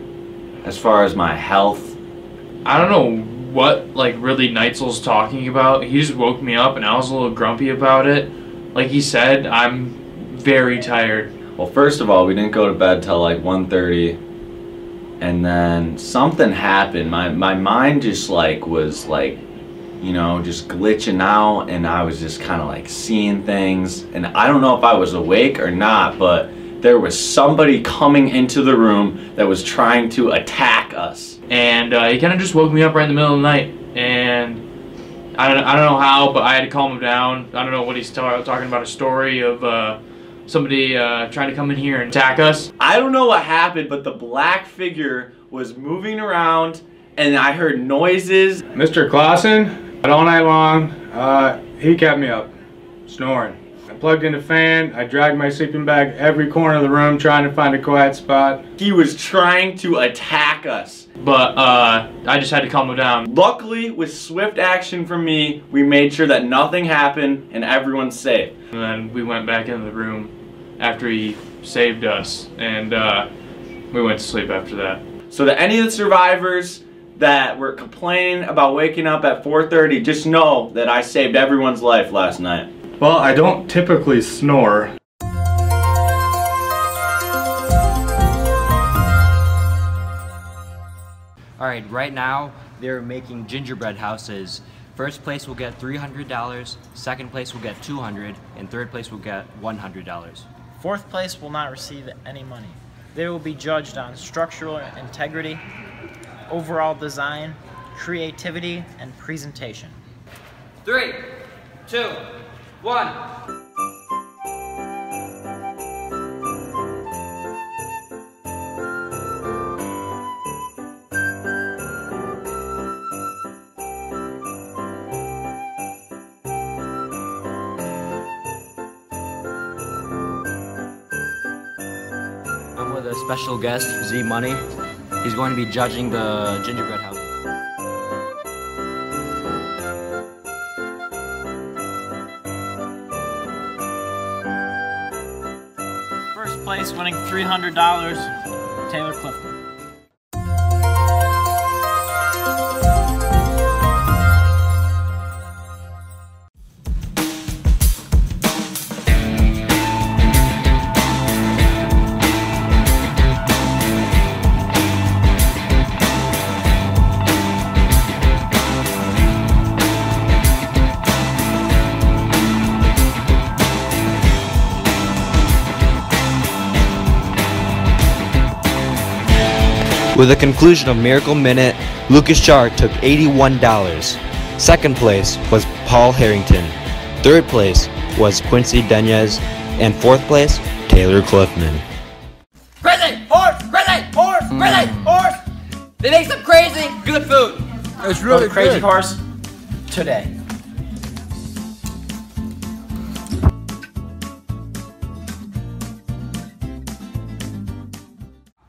as far as my health. I don't know what like really Neitzel's talking about. He just woke me up and I was a little grumpy about it. Like he said, I'm very tired. Well, first of all, we didn't go to bed till like 1.30 and then something happened. My my mind just like was like, you know, just glitching out, and I was just kind of like seeing things, and I don't know if I was awake or not, but there was somebody coming into the room that was trying to attack us. And uh, he kind of just woke me up right in the middle of the night. And I don't, I don't know how, but I had to calm him down. I don't know what he's ta- talking about a story of uh, somebody uh, trying to come in here and attack us. I don't know what happened, but the black figure was moving around, and I heard noises. Mr. Clausen, all night long, uh, he kept me up, snoring. I plugged in the fan, I dragged my sleeping bag every corner of the room trying to find a quiet spot. He was trying to attack us. But uh, I just had to calm him down. Luckily, with swift action from me, we made sure that nothing happened and everyone's safe. And then we went back into the room after he saved us. And uh, we went to sleep after that. So that any of the survivors that were complaining about waking up at 4.30, just know that I saved everyone's life last night. Well, I don't typically snore. All right, right now they're making gingerbread houses. First place will get $300, second place will get 200, and third place will get $100. Fourth place will not receive any money. They will be judged on structural integrity, overall design, creativity, and presentation. Three, two, one. I'm with a special guest, Z Money. He's going to be judging the gingerbread $300, Taylor Clifton. With the conclusion of Miracle Minute, Lucas Char took $81. Second place was Paul Harrington. Third place was Quincy Denez. And fourth place, Taylor Cliffman. Crazy horse, crazy horse, hmm. crazy horse. They make some crazy good food. It's really oh, crazy horse today.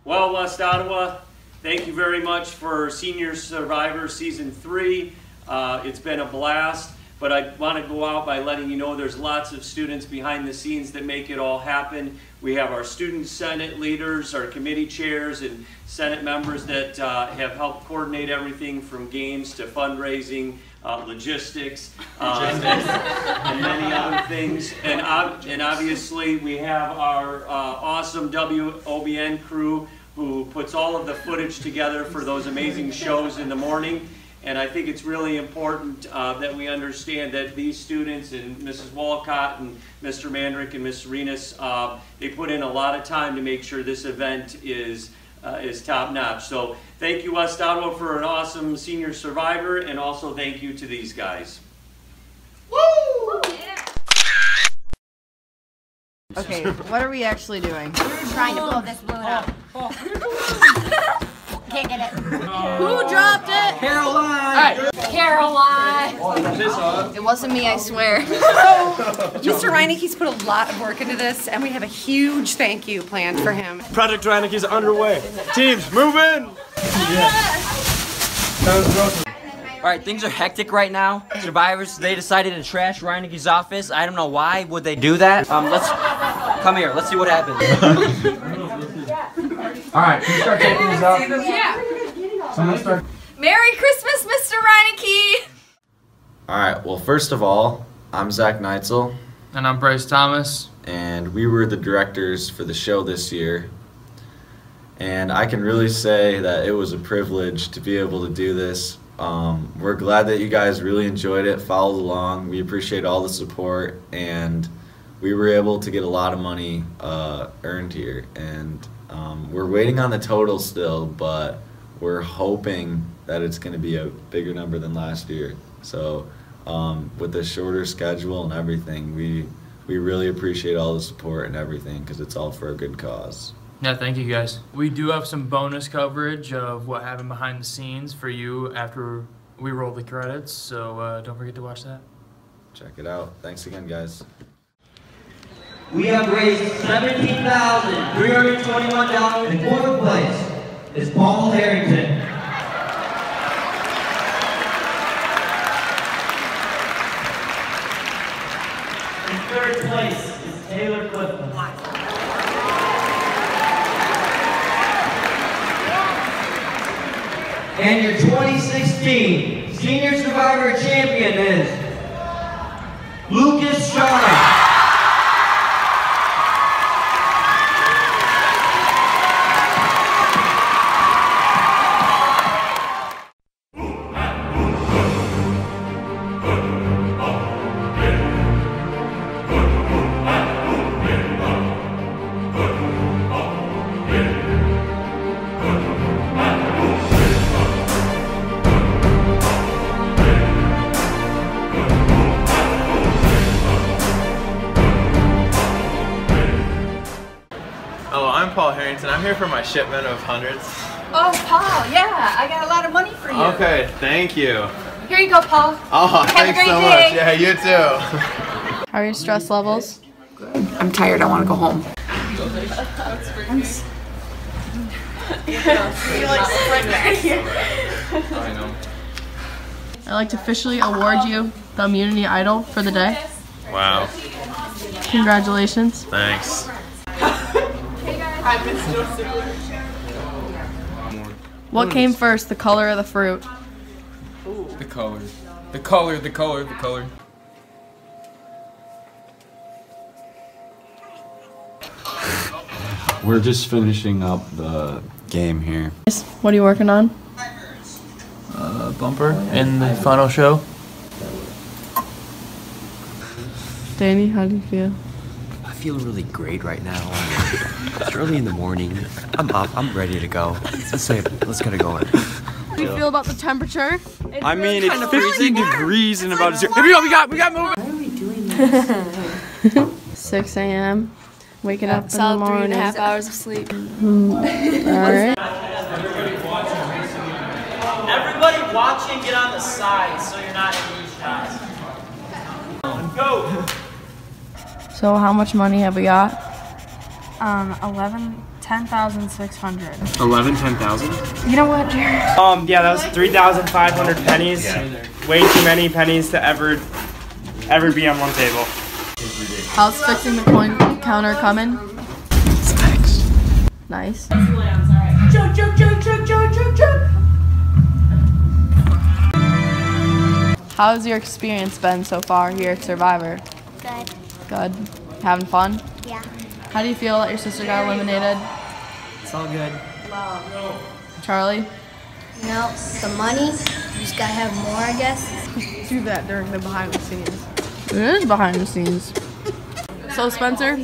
Well, West Ottawa, thank you very much for Senior Survivor Season 3. Uh, it's been a blast, but I want to go out by letting you know there's lots of students behind the scenes that make it all happen. We have our student senate leaders, our committee chairs, and senate members that uh, have helped coordinate everything from games to fundraising, uh, logistics, uh, and many other things. And, ob- and obviously, we have our uh, awesome WOBN crew who puts all of the footage together for those amazing shows in the morning. And I think it's really important uh, that we understand that these students and Mrs. Walcott and Mr. Mandrick and Ms. Arenas, uh, they put in a lot of time to make sure this event is, uh, is top notch. So thank you West Ottawa for an awesome senior survivor and also thank you to these guys. Okay, what are we actually doing? We're trying to blow this balloon up. Can't get it. Who dropped it? Caroline. Caroline. It wasn't me, I swear. Mr. Reineke's put a lot of work into this, and we have a huge thank you planned for him. Project Reineke is underway. Teams, move in! All right, things are hectic right now. Survivors, they decided to trash Reineke's office. I don't know why would they do that. Um, let's come here. Let's see what happens. All right, can you start taking these up? Yeah. Someone start. Merry Christmas, Mr. Reineke. All right. Well, first of all, I'm Zack Neitzel. And I'm Bryce Thomas. And we were the directors for the show this year. And I can really say that it was a privilege to be able to do this. Um, we're glad that you guys really enjoyed it, followed along. We appreciate all the support, and we were able to get a lot of money uh, earned here. And um, we're waiting on the total still, but we're hoping that it's going to be a bigger number than last year. So um, with the shorter schedule and everything, we we really appreciate all the support and everything because it's all for a good cause. Yeah, thank you guys. We do have some bonus coverage of what happened behind the scenes for you after we roll the credits, so uh, don't forget to watch that. Check it out. Thanks again, guys. We have raised $17,321 In fourth place is Paul Harrington. In third place is Taylor Clifton. And your 2016 Senior Survivor Champion is shipment of hundreds. Oh, Paul, yeah, I got a lot of money for you. Okay, thank you. Here you go, Paul. Oh, Have a thanks great so day. much. Yeah, you too. How are your stress levels? Good. I'm tired. I want to go home. I know. I'd like to officially award you the Immunity Idol for the day. Wow, Congratulations. thanks. What came first, the color or the fruit? The color. The color, the color, the color. We're just finishing up the game here. What are you working on? Uh, bumper in the final show. Danny, how do you feel? I feel really great right now. It's early in the morning. I'm up. I'm ready to go. Let's say, let's get it going. How do you feel about the temperature? I mean, it's 15 degrees and about zero. Here We go. We got, we got moving. 6 a.m. Waking up in the morning. and a half hours of sleep. Mm-hmm. Alright. Everybody watching, get on the side so you're not in these shots. Go! So how much money have we got? Um, 11, 10,600. 11, 10,000? You know what, Jared? Um, yeah, that was 3,500 pennies. Yeah. Way too many pennies to ever, ever be on one table. How's fixing the coin counter coming? Thanks. Nice. Jump, jump, jump, jump, jump, jump, jump. How's your experience been so far here at Survivor? Good. Good. Having fun? Yeah. How do you feel that your sister got eliminated? It's all good. Charlie? No, the money You just gotta have more, I guess. Do that during the behind the scenes. It is behind the scenes. So Spencer,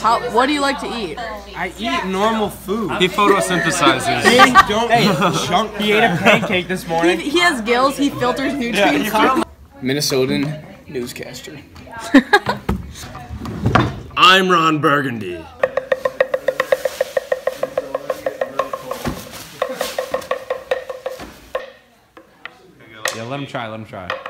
how, what do you like to eat? I eat normal food. He photosynthesizes. Hey, don't junk. He ate a pancake this morning. He, he has gills. He filters nutrients. Yeah, Minnesotan newscaster. I'm Ron Burgundy. Yeah, let him try. Let him try.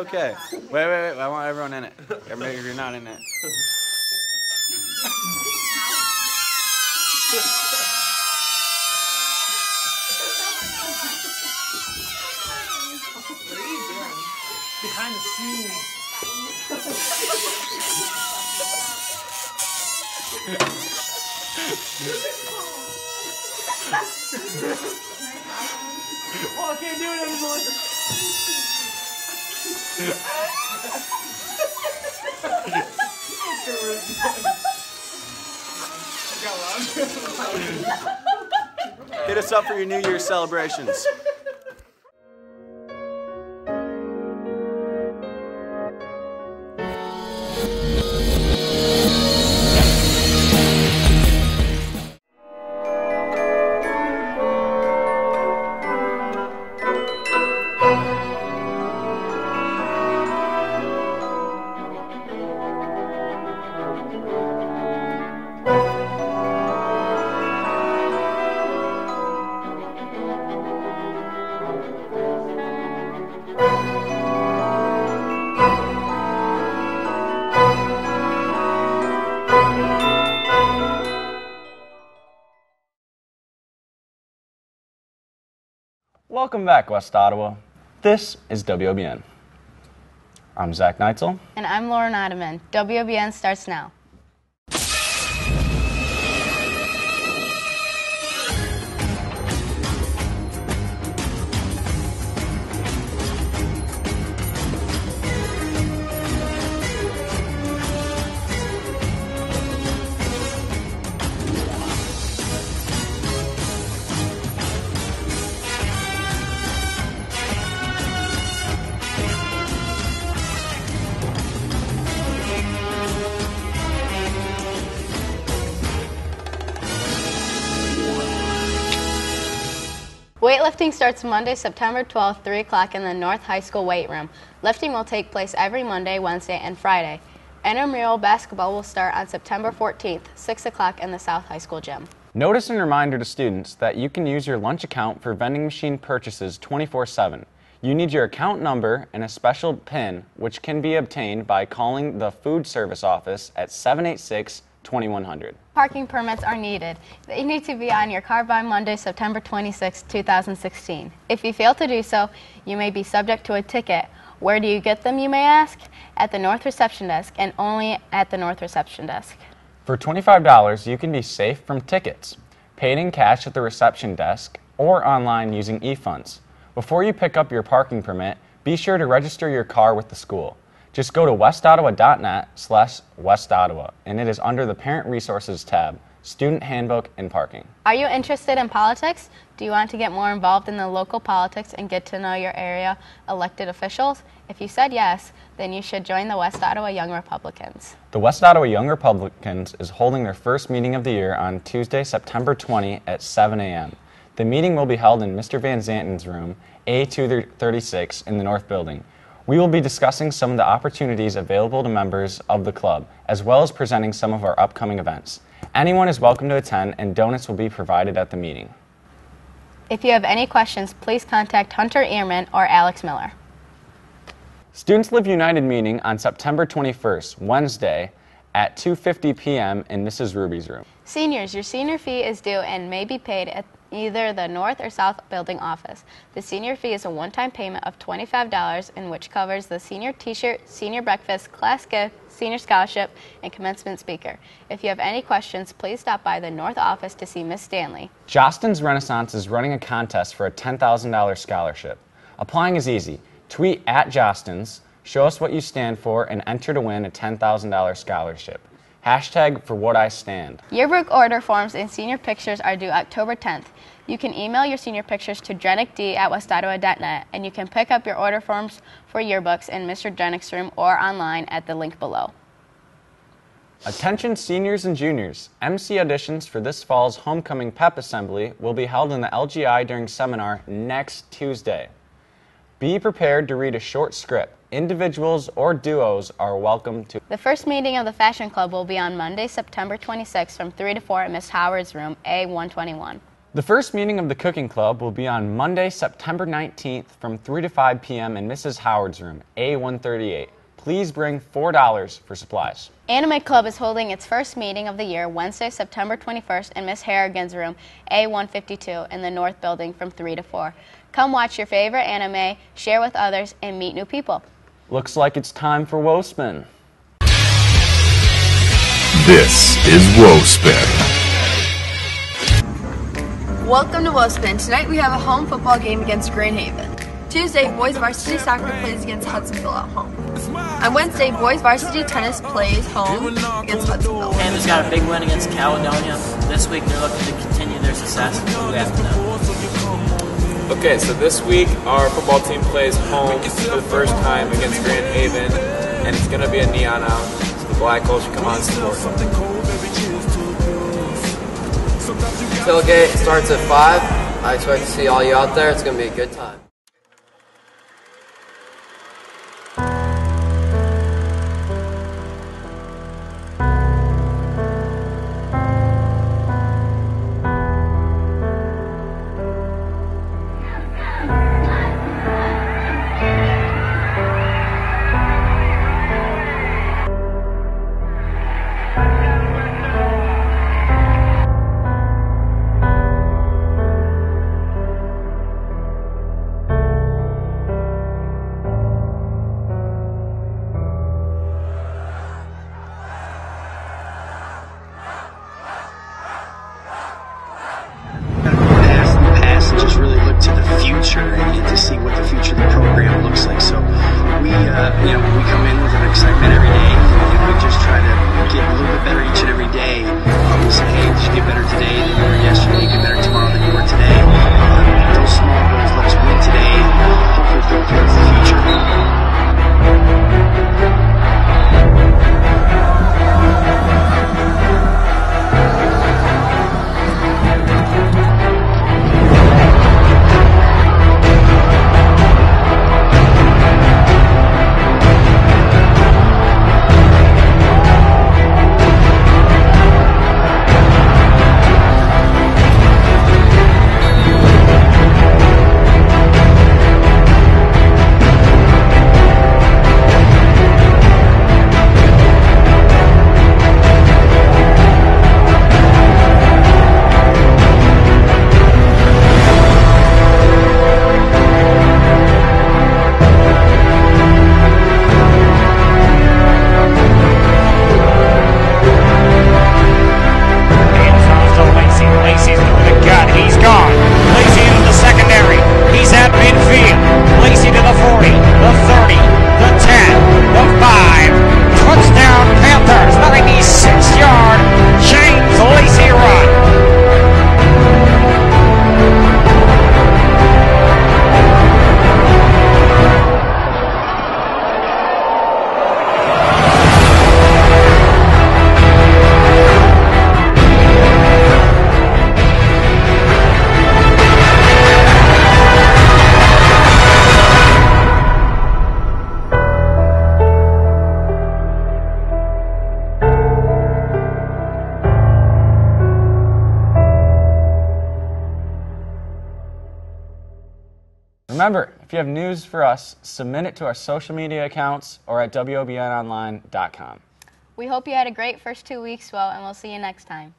Okay. Wait, wait, wait. I want everyone in it. If you're not in it. Hit us up for your New Year's celebrations. Welcome back, West Ottawa. This is WOBN. I'm Zack Neitzel. And I'm Lauren Ottoman. WBN starts now. Starts Monday, September 12th, 3 o'clock in the North High School weight room. Lifting will take place every Monday, Wednesday, and Friday. Intramural basketball will start on September 14th, 6 o'clock in the South High School gym. Notice and reminder to students that you can use your lunch account for vending machine purchases 24 7. You need your account number and a special PIN, which can be obtained by calling the food service office at 786 2100. Parking permits are needed. They need to be on your car by Monday, September 26, 2016. If you fail to do so, you may be subject to a ticket. Where do you get them, you may ask? At the North Reception Desk and only at the North Reception Desk. For $25, you can be safe from tickets, paid in cash at the reception desk, or online using eFunds. Before you pick up your parking permit, be sure to register your car with the school. Just go to westottawa.net slash westottawa, and it is under the Parent Resources tab, Student Handbook and Parking. Are you interested in politics? Do you want to get more involved in the local politics and get to know your area elected officials? If you said yes, then you should join the West Ottawa Young Republicans. The West Ottawa Young Republicans is holding their first meeting of the year on Tuesday, September 20 at 7 a.m. The meeting will be held in Mr. Van Zanten's room, A236 in the North Building. We will be discussing some of the opportunities available to members of the club, as well as presenting some of our upcoming events. Anyone is welcome to attend, and donuts will be provided at the meeting. If you have any questions, please contact Hunter Ehrman or Alex Miller. Students Live United meeting on September 21st, Wednesday, at 2:50 p.m. in Mrs. Ruby's room. Seniors, your senior fee is due and may be paid at either the North or South Building office. The senior fee is a one-time payment of $25 in which covers the senior t-shirt, senior breakfast, class gift, senior scholarship, and commencement speaker. If you have any questions, please stop by the North office to see Miss Stanley. Jostens Renaissance is running a contest for a $10,000 scholarship. Applying is easy. Tweet at Jostens, show us what you stand for, and enter to win a $10,000 scholarship. Hashtag for what I stand. Yearbook order forms and senior pictures are due October 10th. You can email your senior pictures to drenickd at westottawa.net and you can pick up your order forms for yearbooks in Mr. Drenick's room or online at the link below. Attention seniors and juniors. MC auditions for this fall's homecoming pep assembly will be held in the LGI during seminar next Tuesday. Be prepared to read a short script. Individuals or duos are welcome to. The first meeting of the Fashion Club will be on Monday, September 26th from 3 to 4 at Miss Howard's room, A121. The first meeting of the cooking club will be on Monday, September 19th from 3 to 5 p.m. in Mrs. Howard's room, A138. Please bring $4 for supplies. Anime Club is holding its first meeting of the year Wednesday, September 21st in Miss Harrigan's room, A152 in the North Building from 3 to 4. Come watch your favorite anime, share with others, and meet new people. Looks like it's time for Wospin. This is Wospin. Welcome to Wospin. Tonight we have a home football game against Grand Haven. Tuesday, boys varsity soccer plays against Hudsonville at home. On Wednesday, boys varsity tennis plays home against Hudsonville. Haven's got a big win against Caledonia. This week they're looking to continue their success. We have to know. Okay, so this week our football team plays home for the first time against Grand Haven, and it's going to be a neon out. So the Black Hole should come on and support. Tailgate starts at 5. I expect to see all you out there. It's going to be a good time. If you have news for us, submit it to our social media accounts or at WOBNonline.com. We hope you had a great first two weeks, well, and we'll see you next time.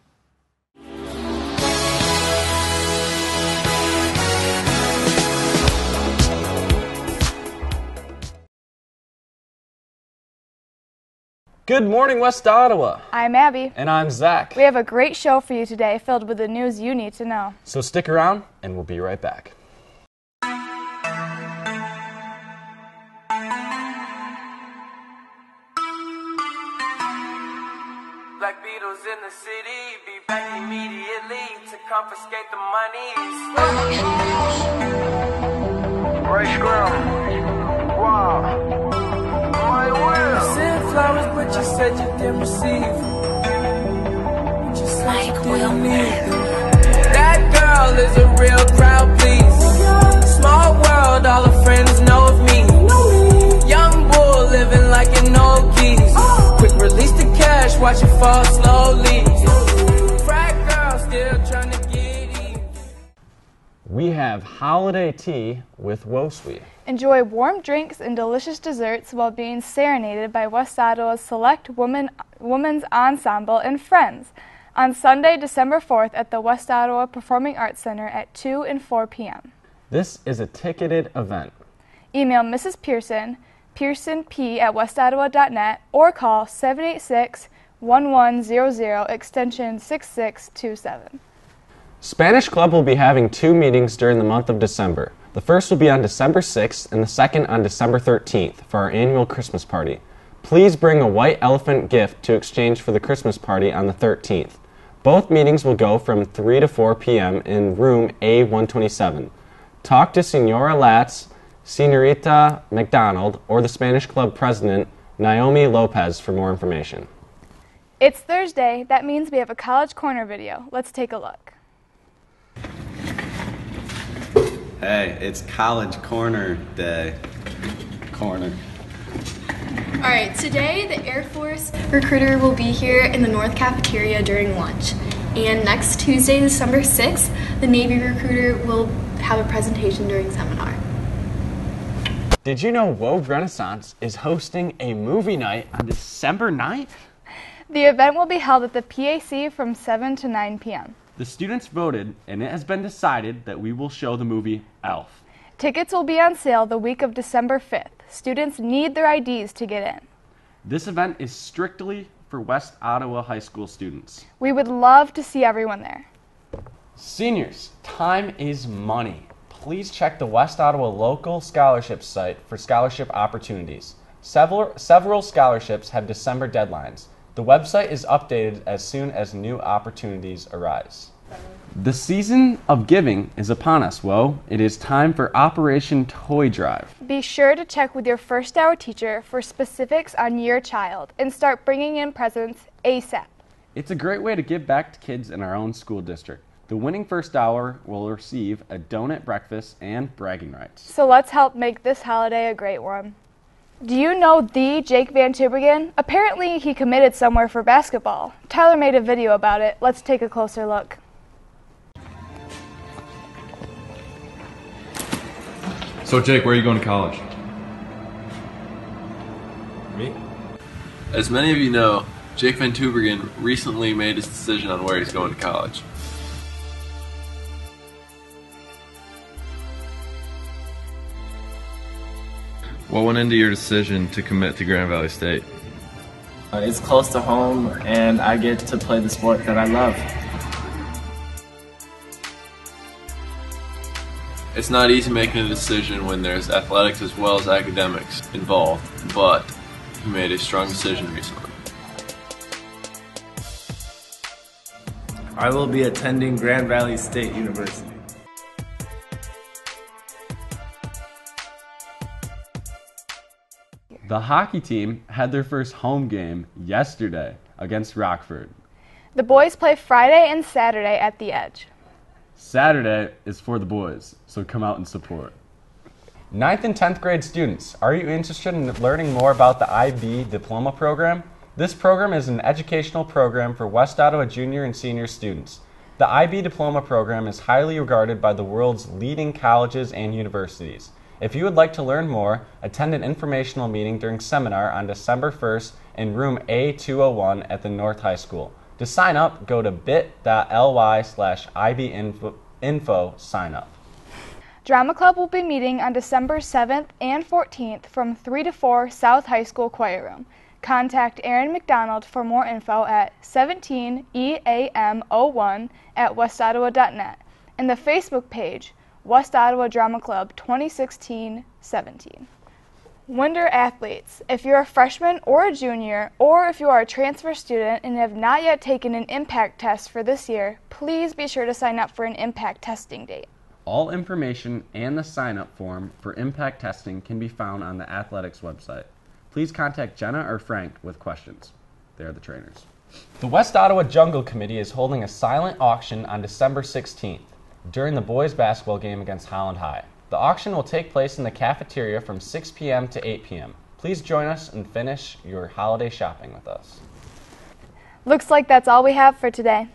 Good morning, West Ottawa. I'm Abby. And I'm Zack. We have a great show for you today filled with the news you need to know. So stick around, and we'll be right back. The city, be back immediately to confiscate the monies. Ray Scrum, wow, my will. You sent flowers, but you said you didn't receive. Just said you didn't need. That girl is a real crowd, please. Small world, all her friends know of me. Young bull living like an old geese. Quick release the cash, watch it fall slowly. Frat girl still trying to get even. We have holiday tea with Woswe. Enjoy warm drinks and delicious desserts while being serenaded by West Ottawa's select woman, women's ensemble and friends on Sunday, December 4th at the West Ottawa Performing Arts Center at 2 and 4 p.m. This is a ticketed event. Email Mrs. Pearson, pearsonp at westottawa.net, or call 786 1100 extension 6627. Spanish Club will be having two meetings during the month of December. The first will be on December 6th and the second on December 13th for our annual Christmas party. Please bring a white elephant gift to exchange for the Christmas party on the 13th. Both meetings will go from 3 to 4 p.m. in room A127. Talk to Senora Latz, Senorita McDonald, or the Spanish Club president, Naomi Lopez, for more information. It's Thursday. That means we have a College Corner video. Let's take a look. Hey, it's College Corner Day. Corner. All right, today the Air Force recruiter will be here in the North Cafeteria during lunch. And next Tuesday, December 6th, the Navy recruiter will have a presentation during seminar. Did you know Wove Renaissance is hosting a movie night on December 9th? The event will be held at the PAC from 7 to 9 p.m. The students voted, and it has been decided that we will show the movie Elf. Tickets will be on sale the week of December 5th. Students need their IDs to get in. This event is strictly for West Ottawa High School students. We would love to see everyone there. Seniors, time is money. Please check the West Ottawa local scholarship site for scholarship opportunities. Several, several scholarships have December deadlines. The website is updated as soon as new opportunities arise. The season of giving is upon us, Whoa. It is time for Operation Toy Drive. Be sure to check with your first hour teacher for specifics on your child and start bringing in presents ASAP. It's a great way to give back to kids in our own school district. The winning first hour will receive a donut breakfast and bragging rights. So let's help make this holiday a great one. Do you know the Jake Van Tubergen? Apparently, he committed somewhere for basketball. Tyler made a video about it. Let's take a closer look. So, Jake, where are you going to college? Me? As many of you know, Jake Van Tubergen recently made his decision on where he's going to college. What went into your decision to commit to Grand Valley State? Uh, It's close to home, and I get to play the sport that I love. It's not easy making a decision when there's athletics as well as academics involved, but he made a strong decision recently. I will be attending Grand Valley State University. The hockey team had their first home game yesterday against Rockford. The boys play Friday and Saturday at the Edge. Saturday is for the boys, so come out and support. Ninth and 10th grade students, are you interested in learning more about the IB Diploma Program? This program is an educational program for West Ottawa junior and senior students. The IB Diploma Program is highly regarded by the world's leading colleges and universities. If you would like to learn more, attend an informational meeting during seminar on December 1st in room A201 at the North High School. To sign up, go to bit.ly slash ibinfo info sign up. Drama Club will be meeting on December 7th and 14th from 3 to 4 South High School Choir Room. Contact Aaron McDonald for more info at E 17EAM01 at westottawa.net and the Facebook page West Ottawa Drama Club 2016-17. Winder athletes, if you're a freshman or a junior, or if you are a transfer student and have not yet taken an impact test for this year, please be sure to sign up for an impact testing date. All information and the sign up form for impact testing can be found on the athletics website. Please contact Jenna or Frank with questions. They are the trainers. The West Ottawa Jungle Committee is holding a silent auction on December 16th during the boys basketball game against Holland High. The auction will take place in the cafeteria from 6 p.m. to 8 p.m. Please join us and finish your holiday shopping with us. Looks like that's all we have for today.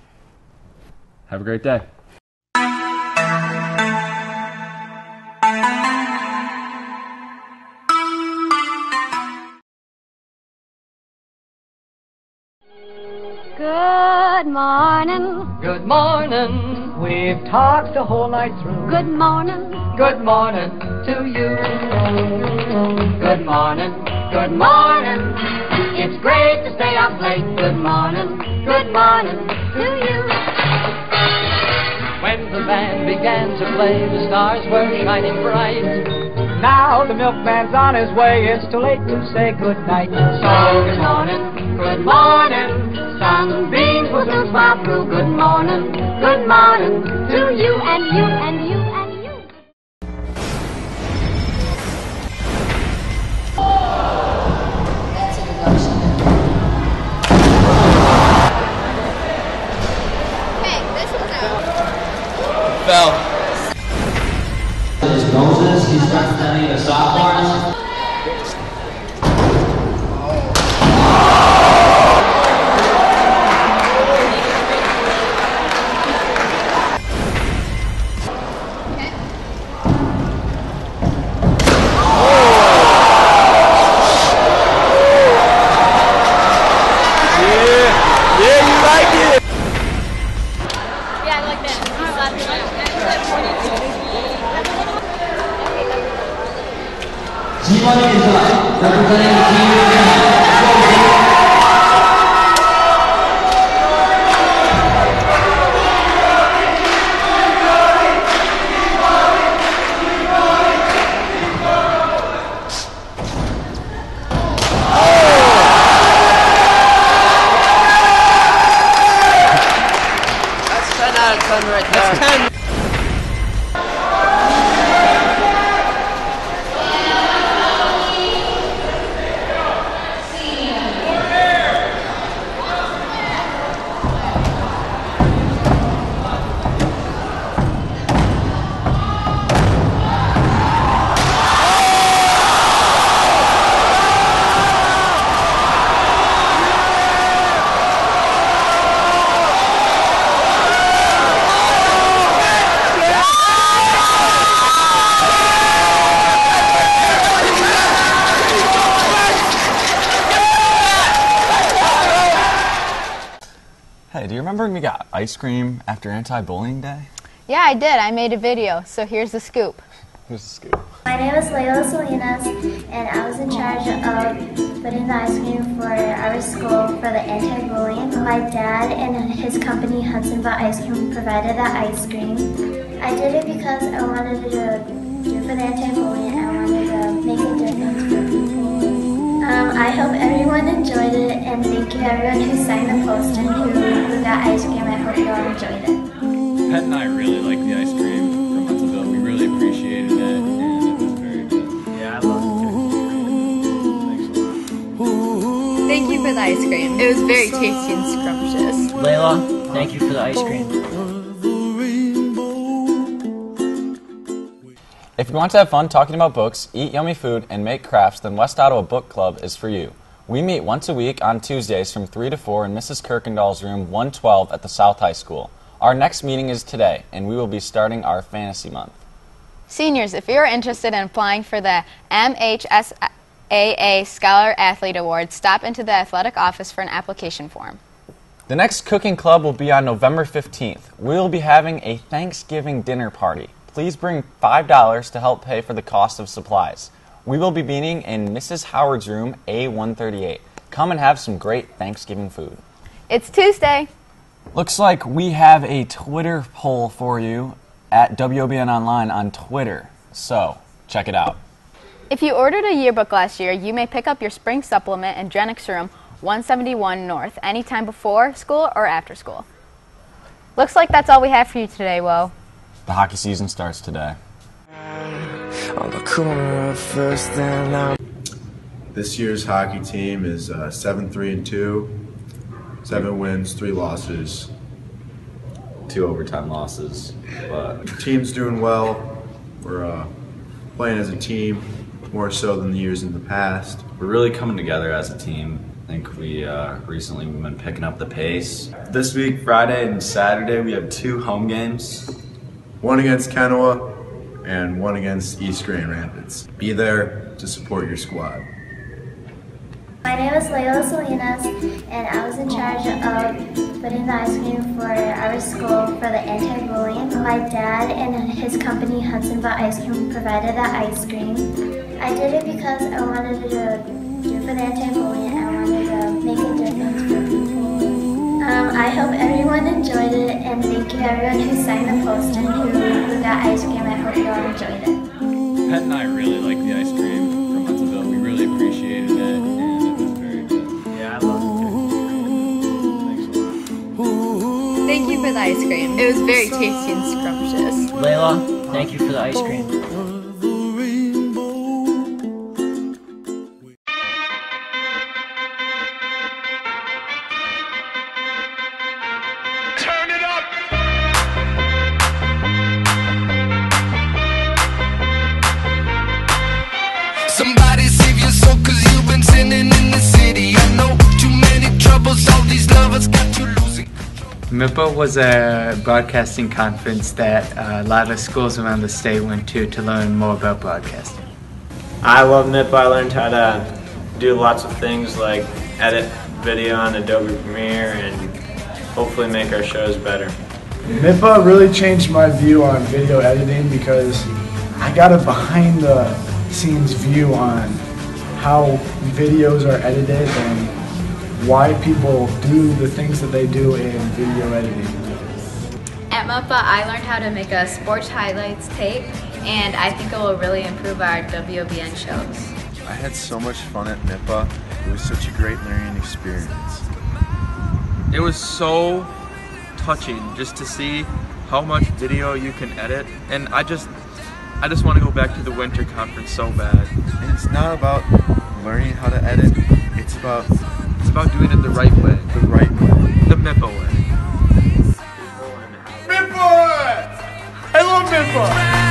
Have a great day. Good morning. Good morning. We've talked the whole night through. Good morning. Good morning to you. Good morning. Good morning. It's great to stay up late. Good morning. Good morning to you. When the band began to play, the stars were shining bright. Now the milkman's on his way. It's too late to say good night. So good morning. Good morning. Sunbeams will soon smile through. Good morning. Good morning to you and you and you. Ice cream after anti bullying day? Yeah, I did. I made a video, so here's the scoop. Here's the scoop. My name is Layla Salinas, and I was in charge of putting the ice cream for our school for the anti-bullying. My dad and his company Hudsonville Ice Cream provided that ice cream. I did it because I wanted to do for the anti-bullying. And I wanted to make a difference for people. Um, I hope everyone enjoyed it, and thank you everyone who signed the poster and who, who got ice cream. I hope you all enjoyed it. Pet and I really like the ice cream from Hudsonville. We really appreciated it, and it was very good. Yeah, I love it. Thank you for the ice cream. It was very tasty and scrumptious. Layla, thank you for the ice cream. If you want to have fun talking about books, eat yummy food, and make crafts, then West Ottawa Book Club is for you. We meet once a week on Tuesdays from 3 to 4 in Mrs. Kirkendall's room 112 at the South High School. Our next meeting is today, and we will be starting our fantasy month. Seniors, if you're interested in applying for the MHSAA Scholar Athlete Award, stop into the athletic office for an application form. The next cooking club will be on November 15th. We will be having a Thanksgiving dinner party. Please bring $5 to help pay for the cost of supplies. We will be meeting in Mrs. Howard's room A138. Come and have some great Thanksgiving food. It's Tuesday. Looks like we have a Twitter poll for you at WBN Online on Twitter. So, check it out. If you ordered a yearbook last year, you may pick up your spring supplement in Drenick's Room 171 North anytime before school or after school. Looks like that's all we have for you today, Woe. The hockey season starts today. On the corner of first and out. This year's hockey team is uh, seven three and two, seven wins, three losses. Two overtime losses, but The team's doing well. We're uh, playing as a team more so than the years in the past. we're really coming together as a team. I think we uh, recently have been picking up the pace. This week, Friday and Saturday, we have two home games. One against Kenowa and one against East Grand Rapids. Be there to support your squad. My name is Layla Salinas, and I was in charge of putting the ice cream for our school for the anti-bullying. My dad and his company Hudsonville Ice Cream provided the ice cream. I did it because I wanted to do for the anti-bullying. I wanted to make a difference I hope everyone enjoyed it, and thank you everyone who signed the poster and who, who got ice cream. I hope you all enjoyed it. Pet and I really like the ice cream from Hudsonville. We really appreciated it, and it was very good. Yeah, I love Thank you for the ice cream. It was very tasty and scrumptious. Layla, thank you for the ice cream. MIPA was a broadcasting conference that uh, a lot of schools around the state went to to learn more about broadcasting. I love MIP. I learned how to do lots of things like edit video on Adobe Premiere and hopefully make our shows better. MIPA really changed my view on video editing because I got a behind the scenes view on how videos are edited and why people do the things that they do in video editing. At MIPA, I learned how to make a sports highlights tape, and I think it will really improve our WBN shows. I had so much fun at MIPA. It was such a great learning experience. It was so touching just to see how much video you can edit, and I just, I just want to go back to the winter conference so bad. And it's not about learning how to edit. It's about It's about doing it the right way, the right way. the MIPA way. MIPA! I love MIPA!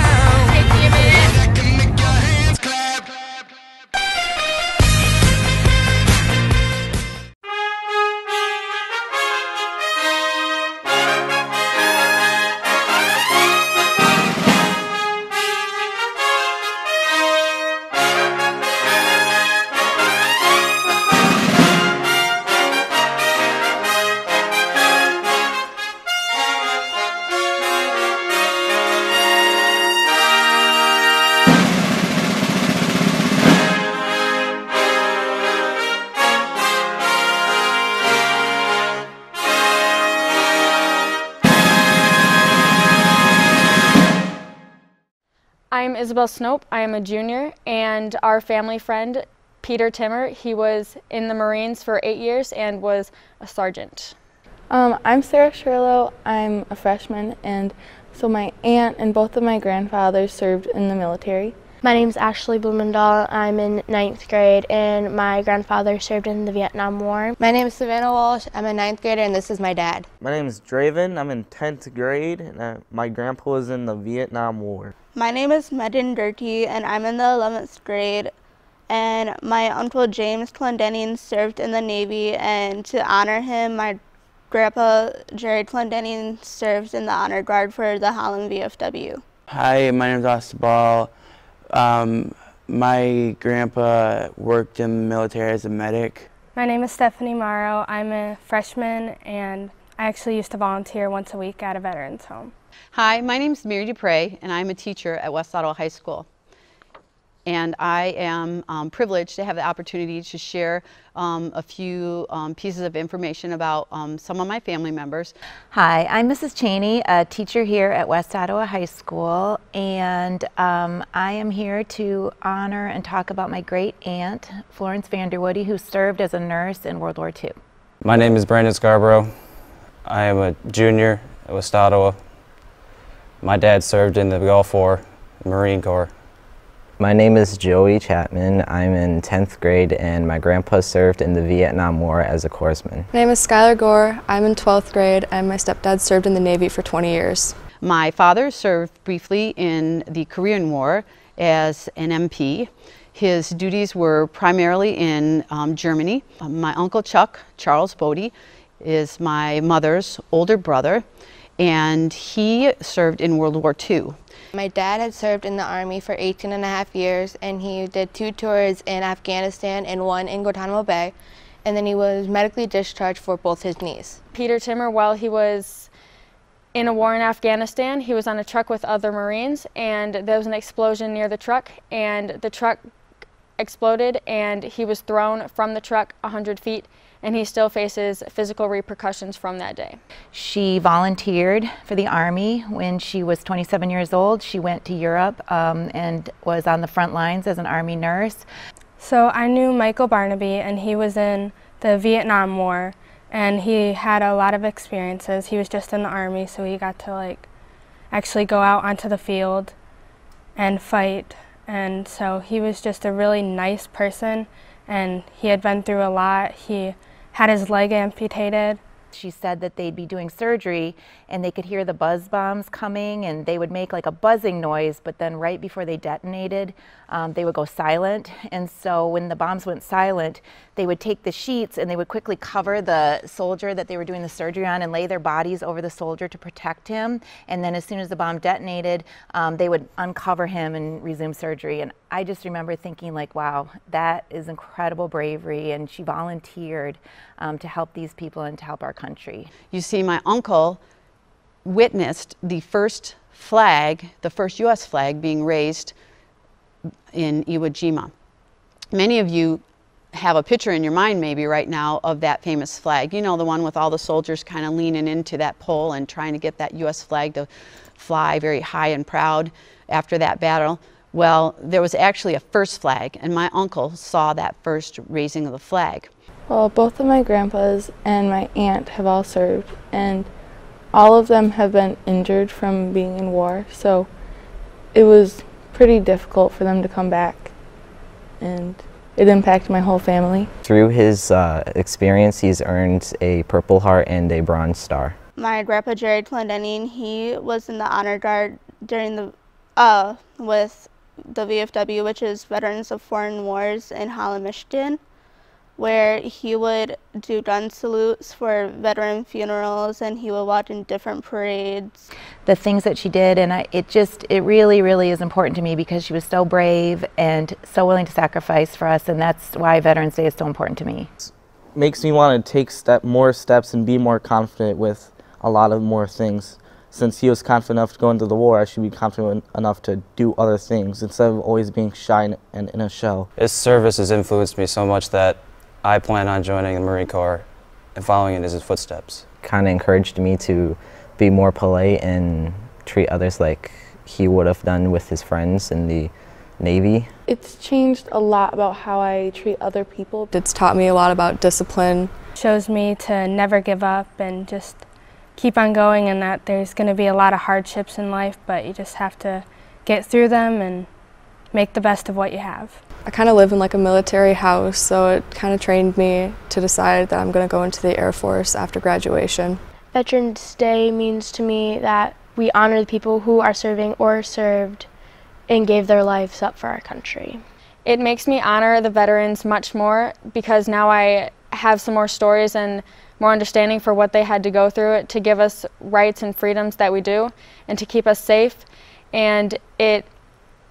Isabel Snope. I am a junior, and our family friend, Peter Timmer, he was in the Marines for eight years and was a sergeant. Um, I'm Sarah Sherlow. I'm a freshman, and so my aunt and both of my grandfathers served in the military. My name is Ashley Blumendahl. I'm in ninth grade, and my grandfather served in the Vietnam War. My name is Savannah Walsh. I'm a ninth grader, and this is my dad. My name is Draven. I'm in 10th grade, and I, my grandpa was in the Vietnam War. My name is Megan Dirty, and I'm in the 11th grade. And my uncle James Clendenian served in the Navy, and to honor him, my grandpa Jerry Clendenian served in the honor guard for the Holland VFW. Hi, my name is Austin Ball. Um, my grandpa worked in the military as a medic. My name is Stephanie Morrow. I'm a freshman and I actually used to volunteer once a week at a veterans home. Hi, my name is Mary Dupre and I'm a teacher at West Ottawa High School. And I am um, privileged to have the opportunity to share um, a few um, pieces of information about um, some of my family members. Hi, I'm Mrs. Cheney, a teacher here at West Ottawa High School, and um, I am here to honor and talk about my great aunt, Florence Vanderwoody, who served as a nurse in World War II. My name is Brandon Scarborough. I am a junior at West Ottawa. My dad served in the Gulf War, Marine Corps. My name is Joey Chapman. I'm in 10th grade and my grandpa served in the Vietnam War as a corpsman. My name is Skylar Gore. I'm in 12th grade and my stepdad served in the Navy for 20 years. My father served briefly in the Korean War as an MP. His duties were primarily in um, Germany. Um, my uncle Chuck, Charles Bodie, is my mother's older brother and he served in World War II. My dad had served in the Army for 18 and a half years and he did two tours in Afghanistan and one in Guantanamo Bay and then he was medically discharged for both his knees. Peter Timmer, while he was in a war in Afghanistan, he was on a truck with other Marines and there was an explosion near the truck and the truck exploded and he was thrown from the truck 100 feet and he still faces physical repercussions from that day. She volunteered for the Army when she was 27 years old. She went to Europe um, and was on the front lines as an Army nurse. So I knew Michael Barnaby and he was in the Vietnam War and he had a lot of experiences. He was just in the Army so he got to like actually go out onto the field and fight and so he was just a really nice person and he had been through a lot. He had his leg amputated. She said that they'd be doing surgery and they could hear the buzz bombs coming and they would make like a buzzing noise, but then right before they detonated, um, they would go silent. And so when the bombs went silent, they would take the sheets and they would quickly cover the soldier that they were doing the surgery on and lay their bodies over the soldier to protect him. And then as soon as the bomb detonated, um, they would uncover him and resume surgery. And I just remember thinking like, wow, that is incredible bravery. And she volunteered um, to help these people and to help our country. You see, my uncle witnessed the first flag, the first U.S. flag being raised in Iwo Jima. Many of you have a picture in your mind maybe right now of that famous flag. You know, the one with all the soldiers kind of leaning into that pole and trying to get that U.S. flag to fly very high and proud after that battle. Well, there was actually a first flag, and my uncle saw that first raising of the flag. Well, both of my grandpas and my aunt have all served, and all of them have been injured from being in war, so it was pretty difficult for them to come back, and it impacted my whole family. Through his uh, experience, he's earned a Purple Heart and a Bronze Star. My grandpa Jerry Clendenning, he was in the honor guard during the uh, with the VFW, which is Veterans of Foreign Wars in Holland, Michigan, where he would do gun salutes for veteran funerals and he would watch in different parades. The things that she did, and I, it just, it really, really is important to me because she was so brave and so willing to sacrifice for us, and that's why Veterans Day is so important to me. Makes me want to take step more steps and be more confident with a lot of more things since he was confident enough to go into the war, I should be confident enough to do other things instead of always being shy and in a shell. His service has influenced me so much that I plan on joining the Marine Corps and following in his footsteps. Kind of encouraged me to be more polite and treat others like he would have done with his friends in the Navy. It's changed a lot about how I treat other people. It's taught me a lot about discipline. Shows me to never give up and just keep on going and that there's going to be a lot of hardships in life, but you just have to get through them and make the best of what you have. I kind of live in like a military house, so it kind of trained me to decide that I'm going to go into the Air Force after graduation. Veterans Day means to me that we honor the people who are serving or served and gave their lives up for our country. It makes me honor the veterans much more because now I have some more stories and more understanding for what they had to go through to give us rights and freedoms that we do and to keep us safe and it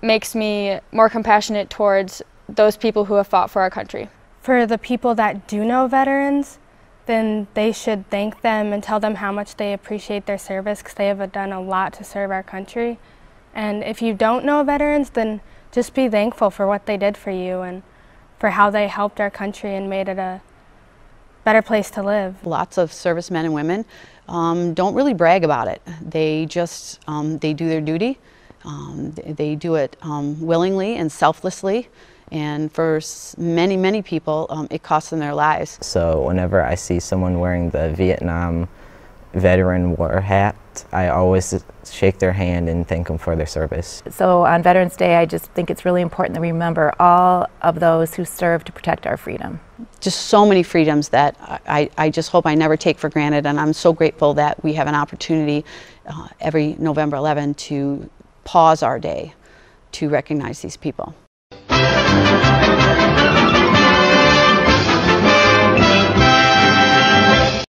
makes me more compassionate towards those people who have fought for our country. For the people that do know veterans, then they should thank them and tell them how much they appreciate their service because they have done a lot to serve our country. And if you don't know veterans, then just be thankful for what they did for you and for how they helped our country and made it a better place to live. Lots of servicemen and women um, don't really brag about it. They just um, they do their duty. Um, they do it um, willingly and selflessly. And for many, many people, um, it costs them their lives. So whenever I see someone wearing the Vietnam veteran war hat, I always shake their hand and thank them for their service. So on Veterans Day, I just think it's really important to remember all of those who serve to protect our freedom. Just so many freedoms that I, I just hope I never take for granted, and I'm so grateful that we have an opportunity uh, every November 11 to pause our day to recognize these people.